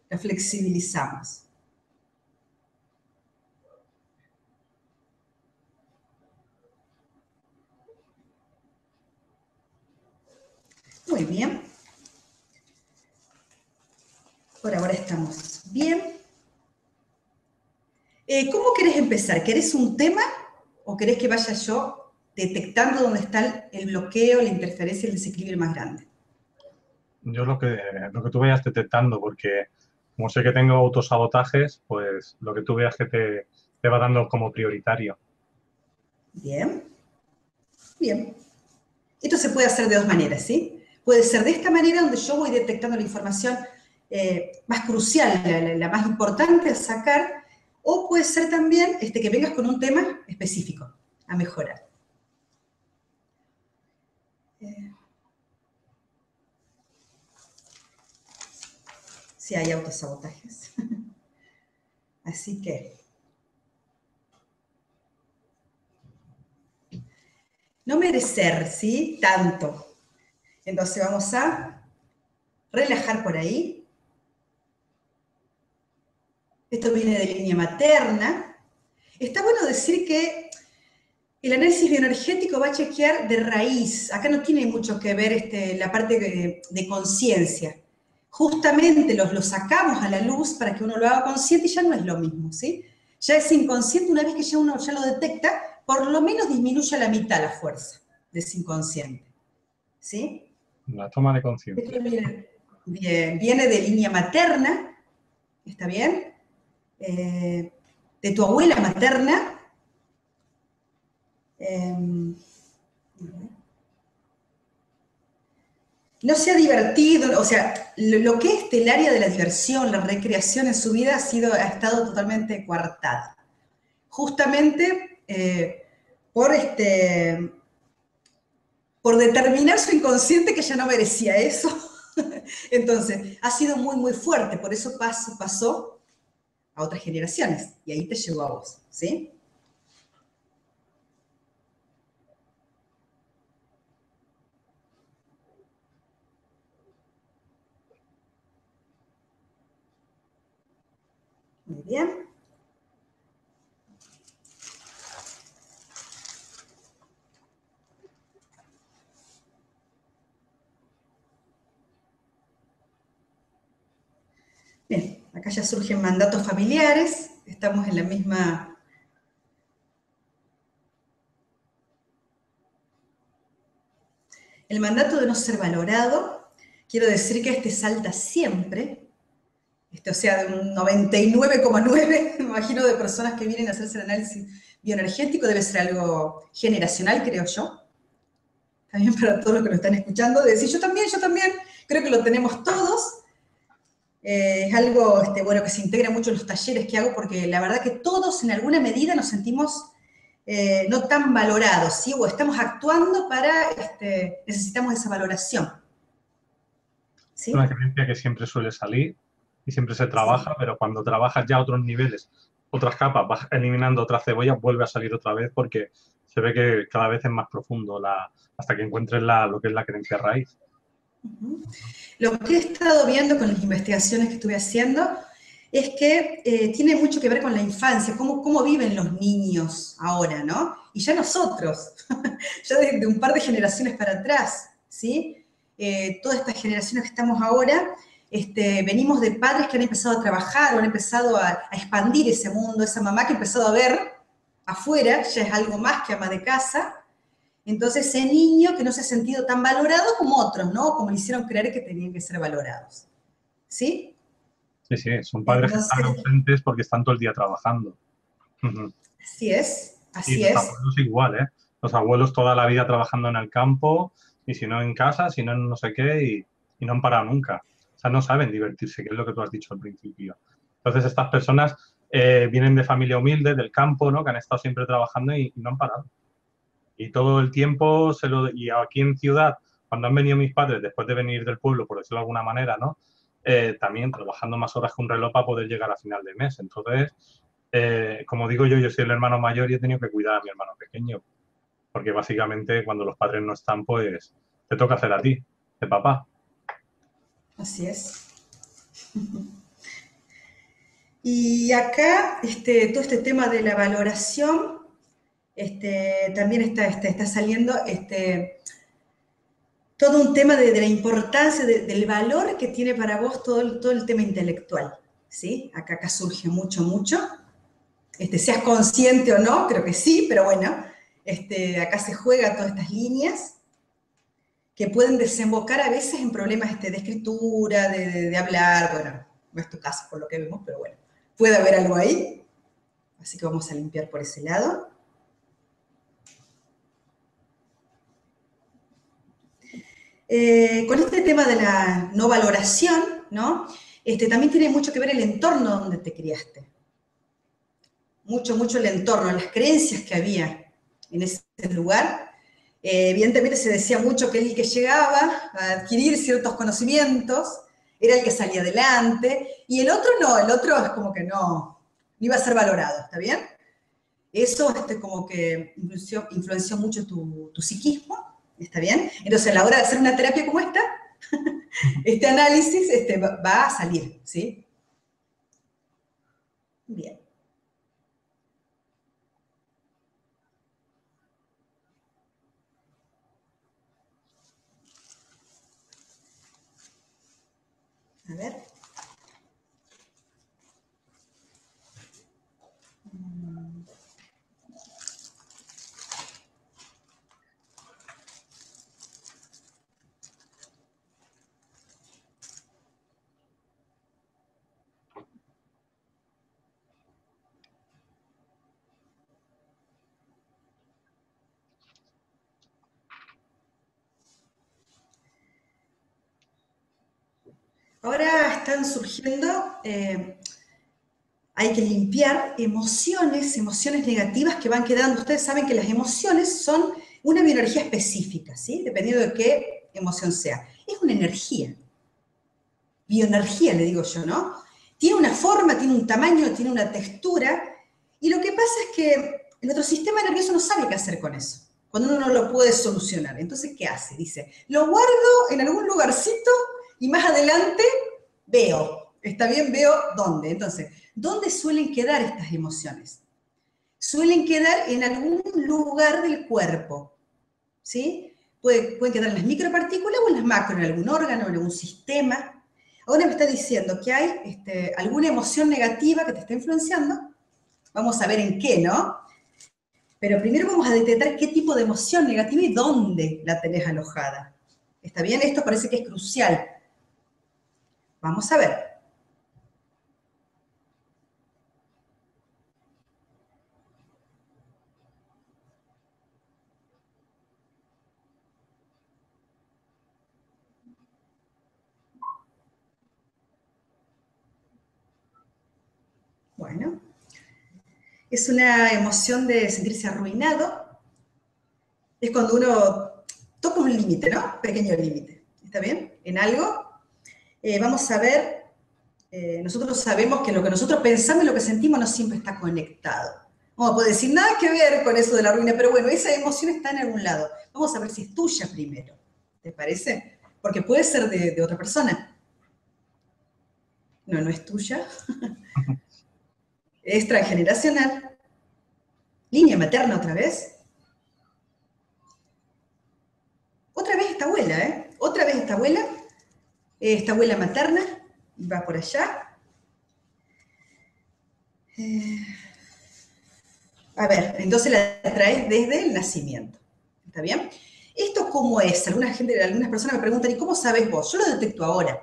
la flexibilizamos. Muy bien. Por ahora estamos bien. Eh, ¿Cómo querés empezar? ¿Querés un tema o querés que vaya yo detectando dónde está el bloqueo, la interferencia y el desequilibrio más grande? Yo lo que, lo que tú vayas detectando, porque como sé que tengo autosabotajes, pues lo que tú veas que te, te va dando como prioritario. Bien, bien. Esto se puede hacer de dos maneras, ¿sí? Puede ser de esta manera donde yo voy detectando la información eh, más crucial, la, la, más importante a sacar, o puede ser también este, que vengas con un tema específico a mejorar. Si hay autosabotajes. Así que... No merecer, ¿sí? Tanto. Entonces vamos a relajar por ahí. Esto viene de línea materna. Está bueno decir que el análisis bioenergético va a chequear de raíz. Acá no tiene mucho que ver este, la parte de, conciencia. Justamente los, lo sacamos a la luz para que uno lo haga consciente y ya no es lo mismo, ¿sí? Ya es inconsciente, una vez que ya uno ya lo detecta, por lo menos disminuye a la mitad la fuerza de ese inconsciente. ¿Sí? La toma de conciencia. Bien, viene de línea materna, ¿está bien? Eh, de tu abuela materna. Em, no se ha divertido, o sea, lo, que es el área de la diversión, la recreación en su vida ha, sido, ha estado totalmente coartada. Justamente eh, por, este, por determinar su inconsciente que ya no merecía eso. Entonces, ha sido muy, muy fuerte, por eso pasó a otras generaciones y ahí te llegó a vos, ¿sí? Muy bien. Acá ya surgen mandatos familiares, estamos en la misma... el mandato de no ser valorado, quiero decir que este salta siempre, este, o sea, de un 99,9, me imagino, de personas que vienen a hacerse el análisis bioenergético, debe ser algo generacional, creo yo. También para todos los que lo están escuchando, de decir, yo también, yo también, creo que lo tenemos todos. Eh, es algo, este, bueno, que se integra mucho en los talleres que hago, porque la verdad que todos en alguna medida nos sentimos eh, no tan valorados, ¿sí? O estamos actuando para, este, necesitamos esa valoración. ¿Sí? Una creencia que siempre suele salir y siempre se trabaja, pero cuando trabajas ya a otros niveles, otras capas, vas eliminando otras cebollas, vuelve a salir otra vez porque se ve que cada vez es más profundo la, hasta que encuentres la, lo que es la creencia raíz. Lo que he estado viendo con las investigaciones que estuve haciendo es que eh, tiene mucho que ver con la infancia, cómo, cómo viven los niños ahora, ¿no? Y ya nosotros, ya de, un par de generaciones para atrás, ¿sí? Eh, todas estas generaciones que estamos ahora, este, venimos de padres que han empezado a trabajar o han empezado a, a, expandir ese mundo, esa mamá que ha empezado a ver afuera, ya es algo más que ama de casa. Entonces, ese niño que no se ha sentido tan valorado como otros, ¿no? Como le hicieron creer que tenían que ser valorados. ¿Sí? Sí, sí, son padres que están ausentes porque están todo el día trabajando. Así es, así y es. Los abuelos igual, ¿eh? Los abuelos toda la vida trabajando en el campo y si no en casa, si no en no sé qué y, no han parado nunca. O sea, no saben divertirse, que es lo que tú has dicho al principio. Entonces, estas personas eh, vienen de familia humilde, del campo, ¿no? Que han estado siempre trabajando y, no han parado. Y todo el tiempo se lo... Y aquí en ciudad, cuando han venido mis padres, después de venir del pueblo, por decirlo de alguna manera, ¿no? Eh, también trabajando más horas que un reloj para poder llegar a final de mes. Entonces, eh, como digo yo, yo soy el hermano mayor y he tenido que cuidar a mi hermano pequeño, porque básicamente cuando los padres no están, pues te toca hacer a ti, de papá. Así es. Y acá, este, todo este tema de la valoración, este, también está, está, está saliendo este, todo un tema de, la importancia, del valor que tiene para vos todo el, todo el tema intelectual. ¿sí? Acá, acá surge mucho, mucho. Este, seas consciente o no, creo que sí, pero bueno, este, acá se juega todas estas líneas que pueden desembocar a veces en problemas este, de escritura, de, de, hablar, bueno, no es tu caso por lo que vemos, pero bueno, puede haber algo ahí. Así que vamos a limpiar por ese lado. Eh, con este tema de la no valoración, ¿no? Este, también tiene mucho que ver el entorno donde te criaste. Mucho, mucho el entorno, las creencias que había en ese lugar. Eh, evidentemente se decía mucho que el que llegaba a adquirir ciertos conocimientos era el que salía adelante, y el otro no, el otro es como que no, iba a ser valorado, ¿está bien? Eso este, como que influenció, influenció mucho tu, tu psiquismo, ¿Está bien? Entonces, a la hora de hacer una terapia como esta, este análisis este, va a salir, ¿sí? Bien. A ver. Ahora están surgiendo, eh, hay que limpiar emociones, emociones negativas que van quedando. Ustedes saben que las emociones son una bioenergía específica, ¿sí? Dependiendo de qué emoción sea. Es una energía. Bioenergía, le digo yo, ¿no? Tiene una forma, tiene un tamaño, tiene una textura. Y lo que pasa es que nuestro sistema nervioso no sabe qué hacer con eso cuando uno no lo puede solucionar. Entonces, ¿qué hace? Dice, lo guardo en algún lugarcito y más adelante veo, está bien, veo dónde. Entonces, ¿dónde suelen quedar estas emociones? Suelen quedar en algún lugar del cuerpo, ¿sí? pueden quedar en las micropartículas o en las macro, en algún órgano, en algún sistema. Ahora me está diciendo que hay este, alguna emoción negativa que te está influenciando. Vamos a ver en qué, ¿no? Pero primero vamos a detectar qué tipo de emoción negativa y dónde la tenés alojada. ¿Está bien? Esto parece que es crucial. Vamos a ver. Bueno, es una emoción de sentirse arruinado. Es cuando uno toca un límite, ¿no? Pequeño límite. ¿Está bien? En algo. Eh, vamos a ver, eh, nosotros sabemos que lo que nosotros pensamos y lo que sentimos no siempre está conectado. A poder decir nada que ver con eso de la ruina, pero bueno, esa emoción está en algún lado. Vamos a ver si es tuya primero. ¿Te parece? Porque puede ser de otra persona. No, no es tuya. es transgeneracional, línea materna otra vez. Otra vez esta abuela, ¿eh? Otra vez esta abuela, esta abuela materna, va por allá. Eh, a ver, entonces la traes desde el nacimiento. ¿Está bien? ¿Esto cómo es? Alguna gente, algunas personas me preguntan, ¿y cómo sabes vos? Yo lo detecto ahora.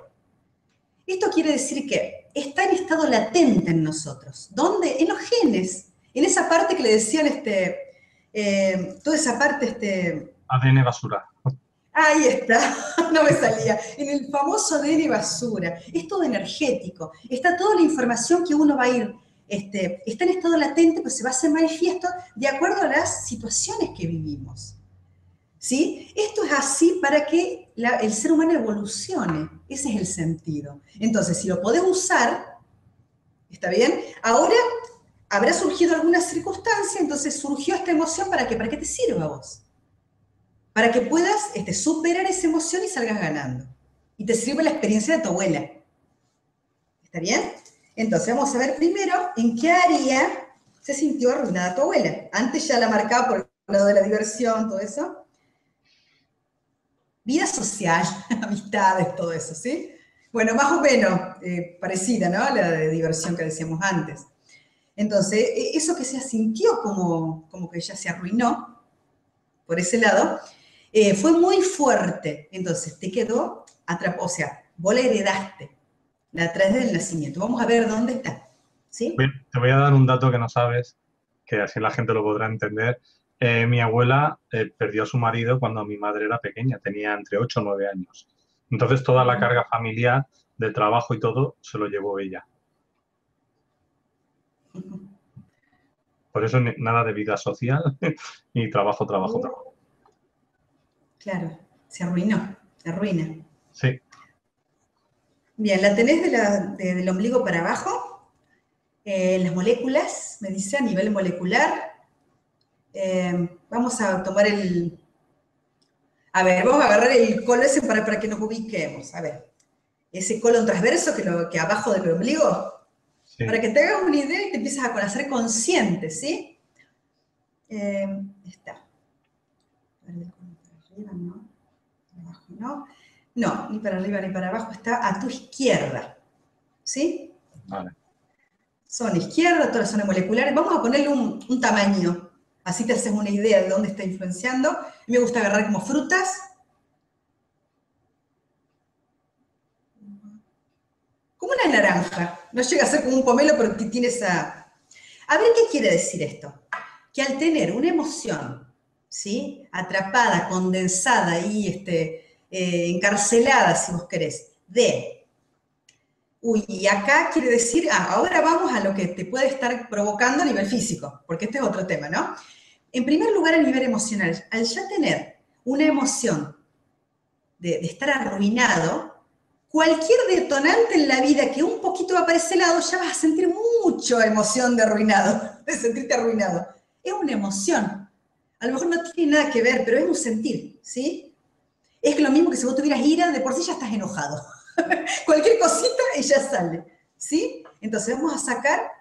Esto quiere decir que está en estado latente en nosotros. ¿Dónde? En los genes. En esa parte que le decían, este, eh, toda esa parte... Este, ADN basura. Ahí está, no me salía. En el famoso ADN basura. Es todo energético. Está toda la información que uno va a ir, este, está en estado latente, pues se va a hacer manifiesto de acuerdo a las situaciones que vivimos. ¿Sí? Esto es así para que el ser humano evolucione. Ese es el sentido. Entonces, si lo podés usar, ¿está bien? Ahora habrá surgido alguna circunstancia, entonces surgió esta emoción para que, para que te sirva a vos. Para que puedas este, superar esa emoción y salgas ganando. Y te sirva la experiencia de tu abuela. ¿Está bien? Entonces, vamos a ver primero en qué área se sintió arruinada tu abuela. Antes ya la marcaba por el lado de la diversión, todo eso vida social, amistades, todo eso, ¿sí? Bueno, más o menos eh, parecida, ¿no? La de diversión que decíamos antes. Entonces, e, eso que se sintió como, como que ella se arruinó, por ese lado, eh, fue muy fuerte. Entonces, te quedó atrapado, o sea, vos la heredaste, la traes del nacimiento. Vamos a ver dónde está, ¿sí? Te voy a dar un dato que no sabes, que así la gente lo podrá entender. Eh, mi abuela eh, perdió a su marido cuando mi madre era pequeña, tenía entre 8 o 9 años. Entonces toda la carga familiar de trabajo y todo se lo llevó ella. Por eso nada de vida social y trabajo, trabajo, trabajo. Claro, se arruinó, se arruina. Sí. Bien, ¿la tenés del ombligo para abajo? Eh, las moléculas, me dice a nivel molecular, eh, vamos a tomar el... A ver, vamos a agarrar el colon ese para, para que nos ubiquemos. A ver, ese colon transverso que, lo, que abajo del ombligo, para que te hagas una idea y te empiezas a hacer consciente, ¿sí? Eh, está. No. Abajo, no. No, ni para arriba ni para abajo, está a tu izquierda. ¿Sí? Vale. Zona izquierda, toda la zona molecular. Vamos a ponerle un, un tamaño. Así te haces una idea de dónde está influenciando. Me gusta agarrar como frutas. Como una naranja. No llega a ser como un pomelo, pero tiene esa... A ver, ¿qué quiere decir esto? Que al tener una emoción, ¿sí? Atrapada, condensada y este, eh, encarcelada, si vos querés, de Uy, y acá quiere decir, ah, ahora vamos a lo que te puede estar provocando a nivel físico, porque este es otro tema, ¿no? En primer lugar, a nivel emocional, al ya tener una emoción de, estar arruinado, cualquier detonante en la vida que un poquito va para ese lado, ya vas a sentir mucha emoción de arruinado, de sentirte arruinado. Es una emoción. A lo mejor no tiene nada que ver, pero es un sentir, ¿sí? Es lo mismo que si vos tuvieras ira, de por sí ya estás enojado. Cualquier cosita y ya sale. ¿Sí? Entonces vamos a sacar,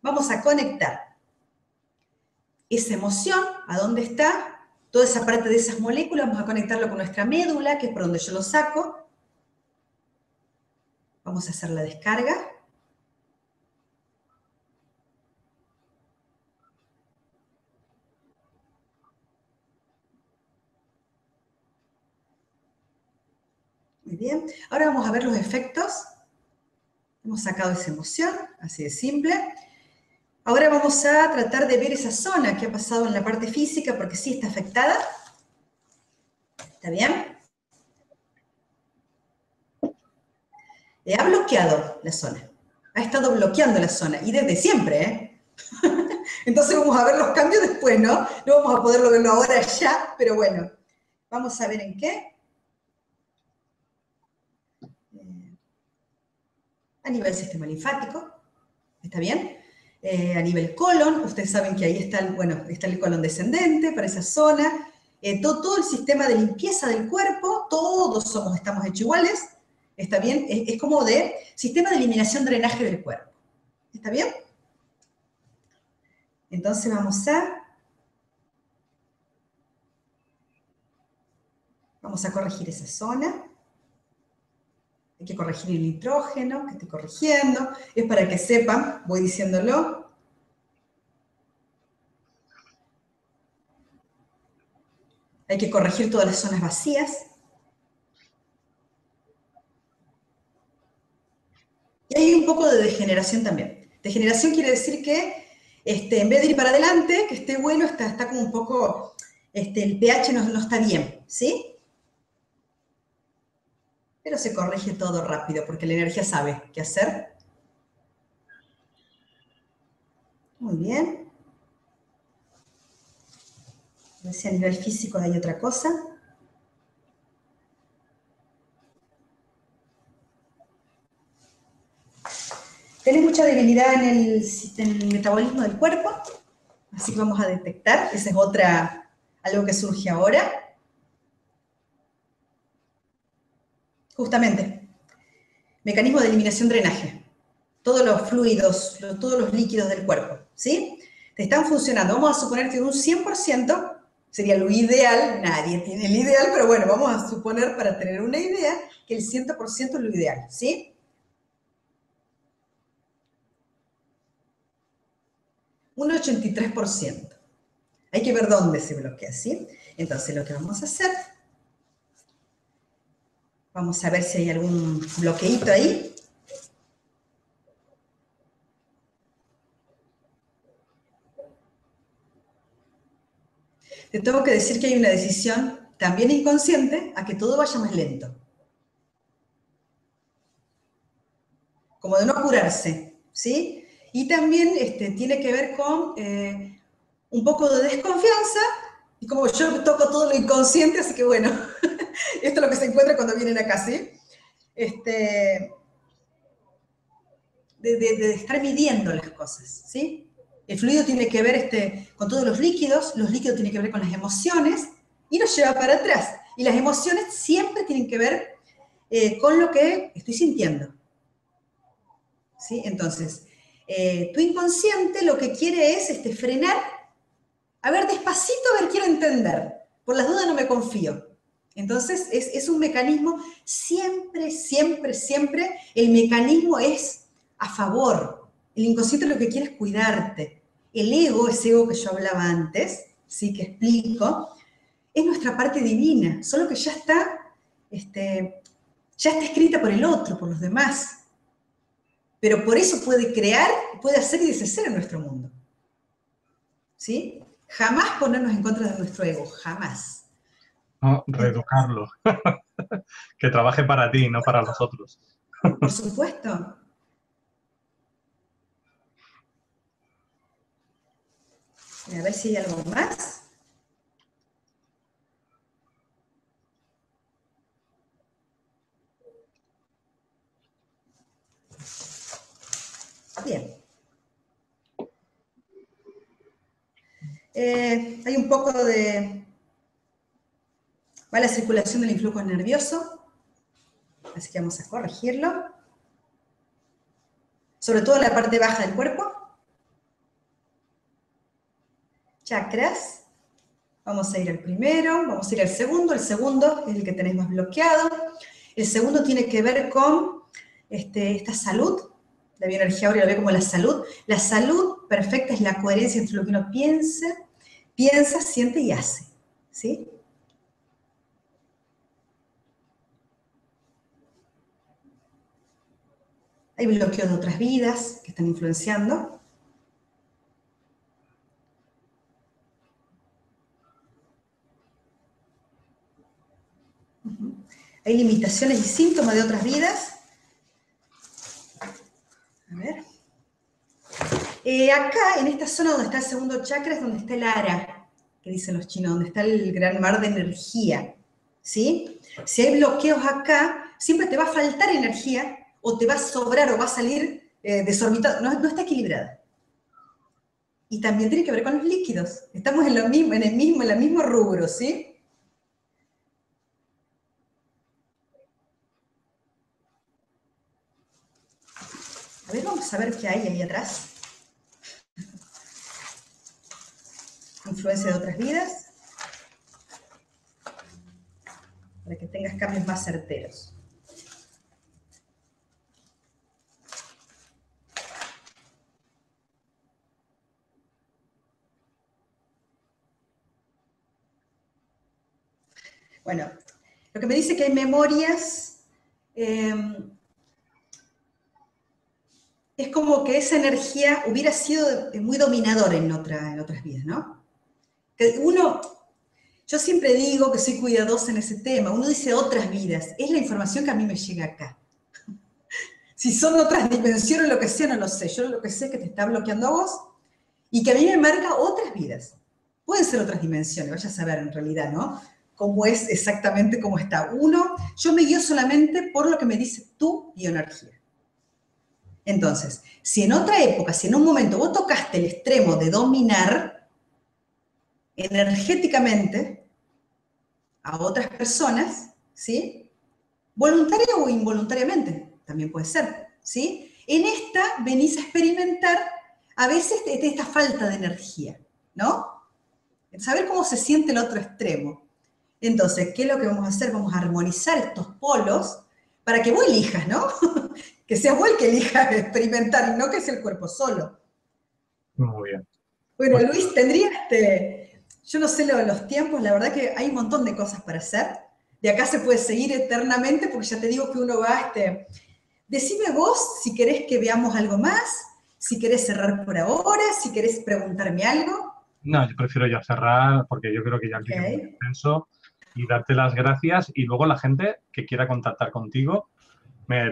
vamos a conectar esa emoción, ¿a dónde está? Toda esa parte de esas moléculas, vamos a conectarlo con nuestra médula, que es por donde yo lo saco. Vamos a hacer la descarga. Bien. Ahora vamos a ver los efectos. Hemos sacado esa emoción, así de simple. Ahora vamos a tratar de ver esa zona que ha pasado en la parte física, porque sí está afectada. ¿Está bien? ha bloqueado la zona. Ha estado bloqueando la zona. Y desde siempre, ¿eh? Entonces vamos a ver los cambios después, ¿no? No vamos a poderlo verlo ahora ya, pero bueno. Vamos a ver en qué. Eh, a nivel sistema linfático, ¿está bien? Eh, a nivel colon, ustedes saben que ahí está el, bueno, está el colon descendente para esa zona. Eh, todo, el sistema de limpieza del cuerpo, todos somos, estamos hechos iguales, ¿está bien? Es, es como de sistema de eliminación-drenaje del cuerpo, ¿está bien? Entonces vamos a... Vamos a corregir esa zona. Hay que corregir el nitrógeno que estoy corrigiendo. Es para que sepan, voy diciéndolo. Hay que corregir todas las zonas vacías. Y hay un poco de degeneración también. Degeneración quiere decir que este, en vez de ir para adelante, que esté bueno, está, está como un poco, este, el pH no, no está bien, ¿sí? Pero se corrige todo rápido porque la energía sabe qué hacer. Muy bien. A ver si a nivel físico hay otra cosa. Tienes mucha debilidad en el, en el, metabolismo del cuerpo, así que vamos a detectar. Esa es otra, algo que surge ahora. Justamente. Mecanismo de eliminación-drenaje. Todos los fluidos, todos los líquidos del cuerpo, ¿sí? Te están funcionando. Vamos a suponer que un 100% sería lo ideal. Nadie tiene el ideal, pero bueno, vamos a suponer para tener una idea que el 100% es lo ideal, ¿sí? Un 83%. Hay que ver dónde se bloquea, ¿sí? Entonces lo que vamos a hacer Vamos a ver si hay algún bloqueito ahí. Te tengo que decir que hay una decisión también inconsciente a que todo vaya más lento. Como de no apurarse, ¿sí? Y también este, tiene que ver con eh, un poco de desconfianza, y como yo toco todo lo inconsciente, así que bueno, Esto es lo que se encuentra cuando vienen acá, ¿sí? Este, de, estar midiendo las cosas, ¿sí? El fluido tiene que ver este, con todos los líquidos, los líquidos tienen que ver con las emociones y nos lleva para atrás. Y las emociones siempre tienen que ver eh, con lo que estoy sintiendo. ¿Sí? Entonces, eh, tu inconsciente lo que quiere es este, frenar, a ver, despacito, a ver, quiero entender. Por las dudas no me confío. Entonces, es, un mecanismo, siempre, siempre, siempre, el mecanismo es a favor. El inconsciente lo que quiere es cuidarte. El ego, ese ego que yo hablaba antes, sí que explico, es nuestra parte divina, solo que ya está, este, ya está escrita por el otro, por los demás. Pero por eso puede crear, puede hacer y deshacer en nuestro mundo. ¿Sí? Jamás ponernos en contra de nuestro ego, jamás. No, reeducarlo. que trabaje para ti, no para los otros. Por supuesto. A ver si hay algo más. Bien. Eh, hay un poco de Va la circulación del influjo nervioso, así que vamos a corregirlo. Sobre todo en la parte baja del cuerpo. Chakras. Vamos a ir al primero, vamos a ir al segundo. El segundo es el que tenemos bloqueado. El segundo tiene que ver con este, esta salud. La bioenergía ahora lo ve como la salud. La salud perfecta es la coherencia entre lo que uno piensa, piensa, siente y hace. ¿Sí? Hay bloqueos de otras vidas que están influenciando. Hay limitaciones y síntomas de otras vidas. A ver. Eh, acá, en esta zona donde está el segundo chakra, es donde está el ara, que dicen los chinos, donde está el gran mar de energía. ¿Sí? Si hay bloqueos acá, siempre te va a faltar energía o te va a sobrar o va a salir eh, desorbitado. No, está equilibrada. Y también tiene que ver con los líquidos. Estamos en, lo mismo, en el mismo, en el mismo rubro, ¿sí? A ver, vamos a ver qué hay ahí atrás. Influencia de otras vidas. Para que tengas cambios más certeros. Bueno, lo que me dice que hay memorias eh, es como que esa energía hubiera sido muy dominadora en, otra, en otras vidas, ¿no? Que uno, yo siempre digo que soy cuidadosa en ese tema, uno dice otras vidas, es la información que a mí me llega acá. si son otras dimensiones lo que sea, no lo sé, yo lo que sé es que te está bloqueando a vos y que a mí me marca otras vidas. Pueden ser otras dimensiones, vaya a saber en realidad, ¿no? Cómo es exactamente cómo está. Uno, yo me guío solamente por lo que me dice tu bioenergía. Entonces, si en otra época, si en un momento vos tocaste el extremo de dominar energéticamente a otras personas, ¿sí? Voluntaria o involuntariamente, también puede ser, ¿sí? En esta venís a experimentar a veces esta falta de energía, ¿no? Saber cómo se siente el otro extremo. Entonces, ¿qué es lo que vamos a hacer? Vamos a armonizar estos polos para que vos elijas, ¿no? que sea vos el que elija experimentar y no que sea el cuerpo solo. Muy bien. Bueno, Luis, tendría este, yo no sé lo de los tiempos, la verdad que hay un montón de cosas para hacer. De acá se puede seguir eternamente porque ya te digo que uno va, este, decime vos si querés que veamos algo más, si querés cerrar por ahora, si querés preguntarme algo. No, yo prefiero ya cerrar porque yo creo que ya okay. un y darte las gracias y luego la gente que quiera contactar contigo,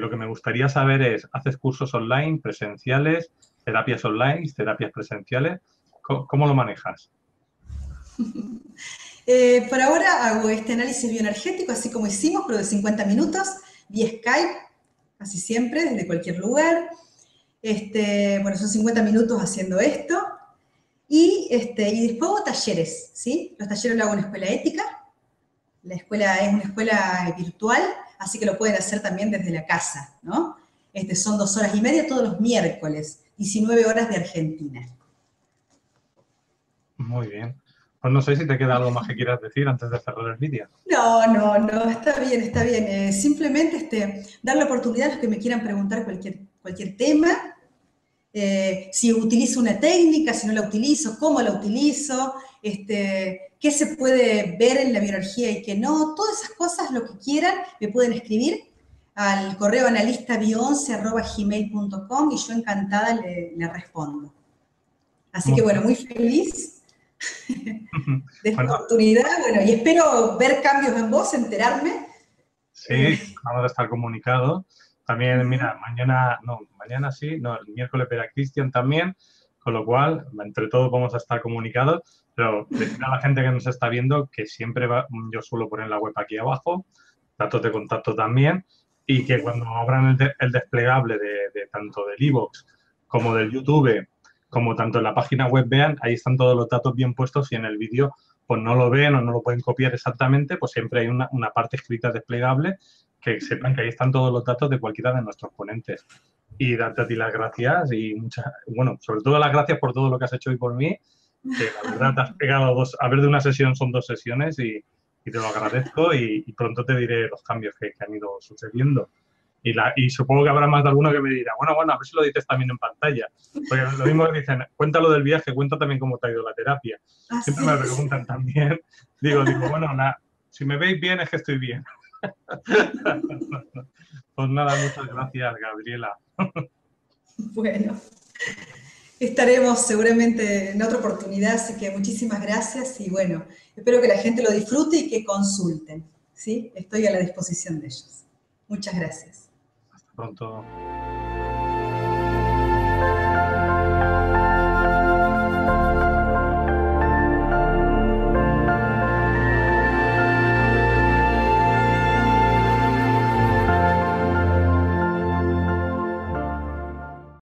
lo que me gustaría saber es, ¿haces cursos online, presenciales, terapias online, terapias presenciales? ¿Cómo, lo manejas? Eh, por ahora hago este análisis bioenergético, así como hicimos, pero de 50 minutos, vía Skype, así siempre, desde cualquier lugar. Este, bueno, son 50 minutos haciendo esto. Y, este, y después talleres, ¿sí? Los talleres los hago en escuela ética. La escuela es una escuela virtual así que lo pueden hacer también desde la casa, ¿no? Este, son dos horas y media todos los miércoles, 19 horas de Argentina. Muy bien. Pues no sé si te queda algo más que quieras decir antes de cerrar el vídeo. No, no, no, está bien, está bien. Eh, simplemente este, dar la oportunidad a los que me quieran preguntar cualquier, cualquier tema, eh, si utilizo una técnica, si no la utilizo, cómo la utilizo, este, qué se puede ver en la biología y qué no, todas esas cosas, lo que quieran, me pueden escribir al correo analistabio11.gmail.com y yo encantada le, respondo. Así que bueno, muy feliz de esta oportunidad, bueno, y espero ver cambios en vos, enterarme. Sí, vamos a estar comunicados. También, mira, mañana, no, mañana sí, no, el miércoles verá Cristian también, con lo cual, entre todos vamos a estar comunicados, pero decir a la gente que nos está viendo que siempre va, yo suelo poner la web aquí abajo, datos de contacto también, y que cuando abran el, desplegable de, tanto del iVoox como del YouTube, como tanto en la página web vean, ahí están todos los datos bien puestos y en el vídeo pues no lo ven o no lo pueden copiar exactamente, pues siempre hay una, una parte escrita desplegable que sepan que ahí están todos los datos de cualquiera de nuestros ponentes. Y darte a ti las gracias y muchas, bueno, sobre todo las gracias por todo lo que has hecho hoy por mí, que la verdad te has pegado dos, a ver de una sesión son dos sesiones y, y te lo agradezco y, pronto te diré los cambios que, han ido sucediendo. Y, la, y, supongo que habrá más de alguno que me dirá, bueno, bueno, a ver si lo dices también en pantalla. Porque lo mismo que dicen, cuéntalo del viaje, cuenta también cómo te ha ido la terapia. Ah, Siempre me preguntan también. Digo, digo, bueno, si me veis bien es que estoy bien. pues nada, muchas gracias, Gabriela. bueno, estaremos seguramente en otra oportunidad, así que muchísimas gracias y bueno, espero que la gente lo disfrute y que consulten. ¿sí? Estoy a la disposición de ellos. Muchas gracias. Hasta pronto.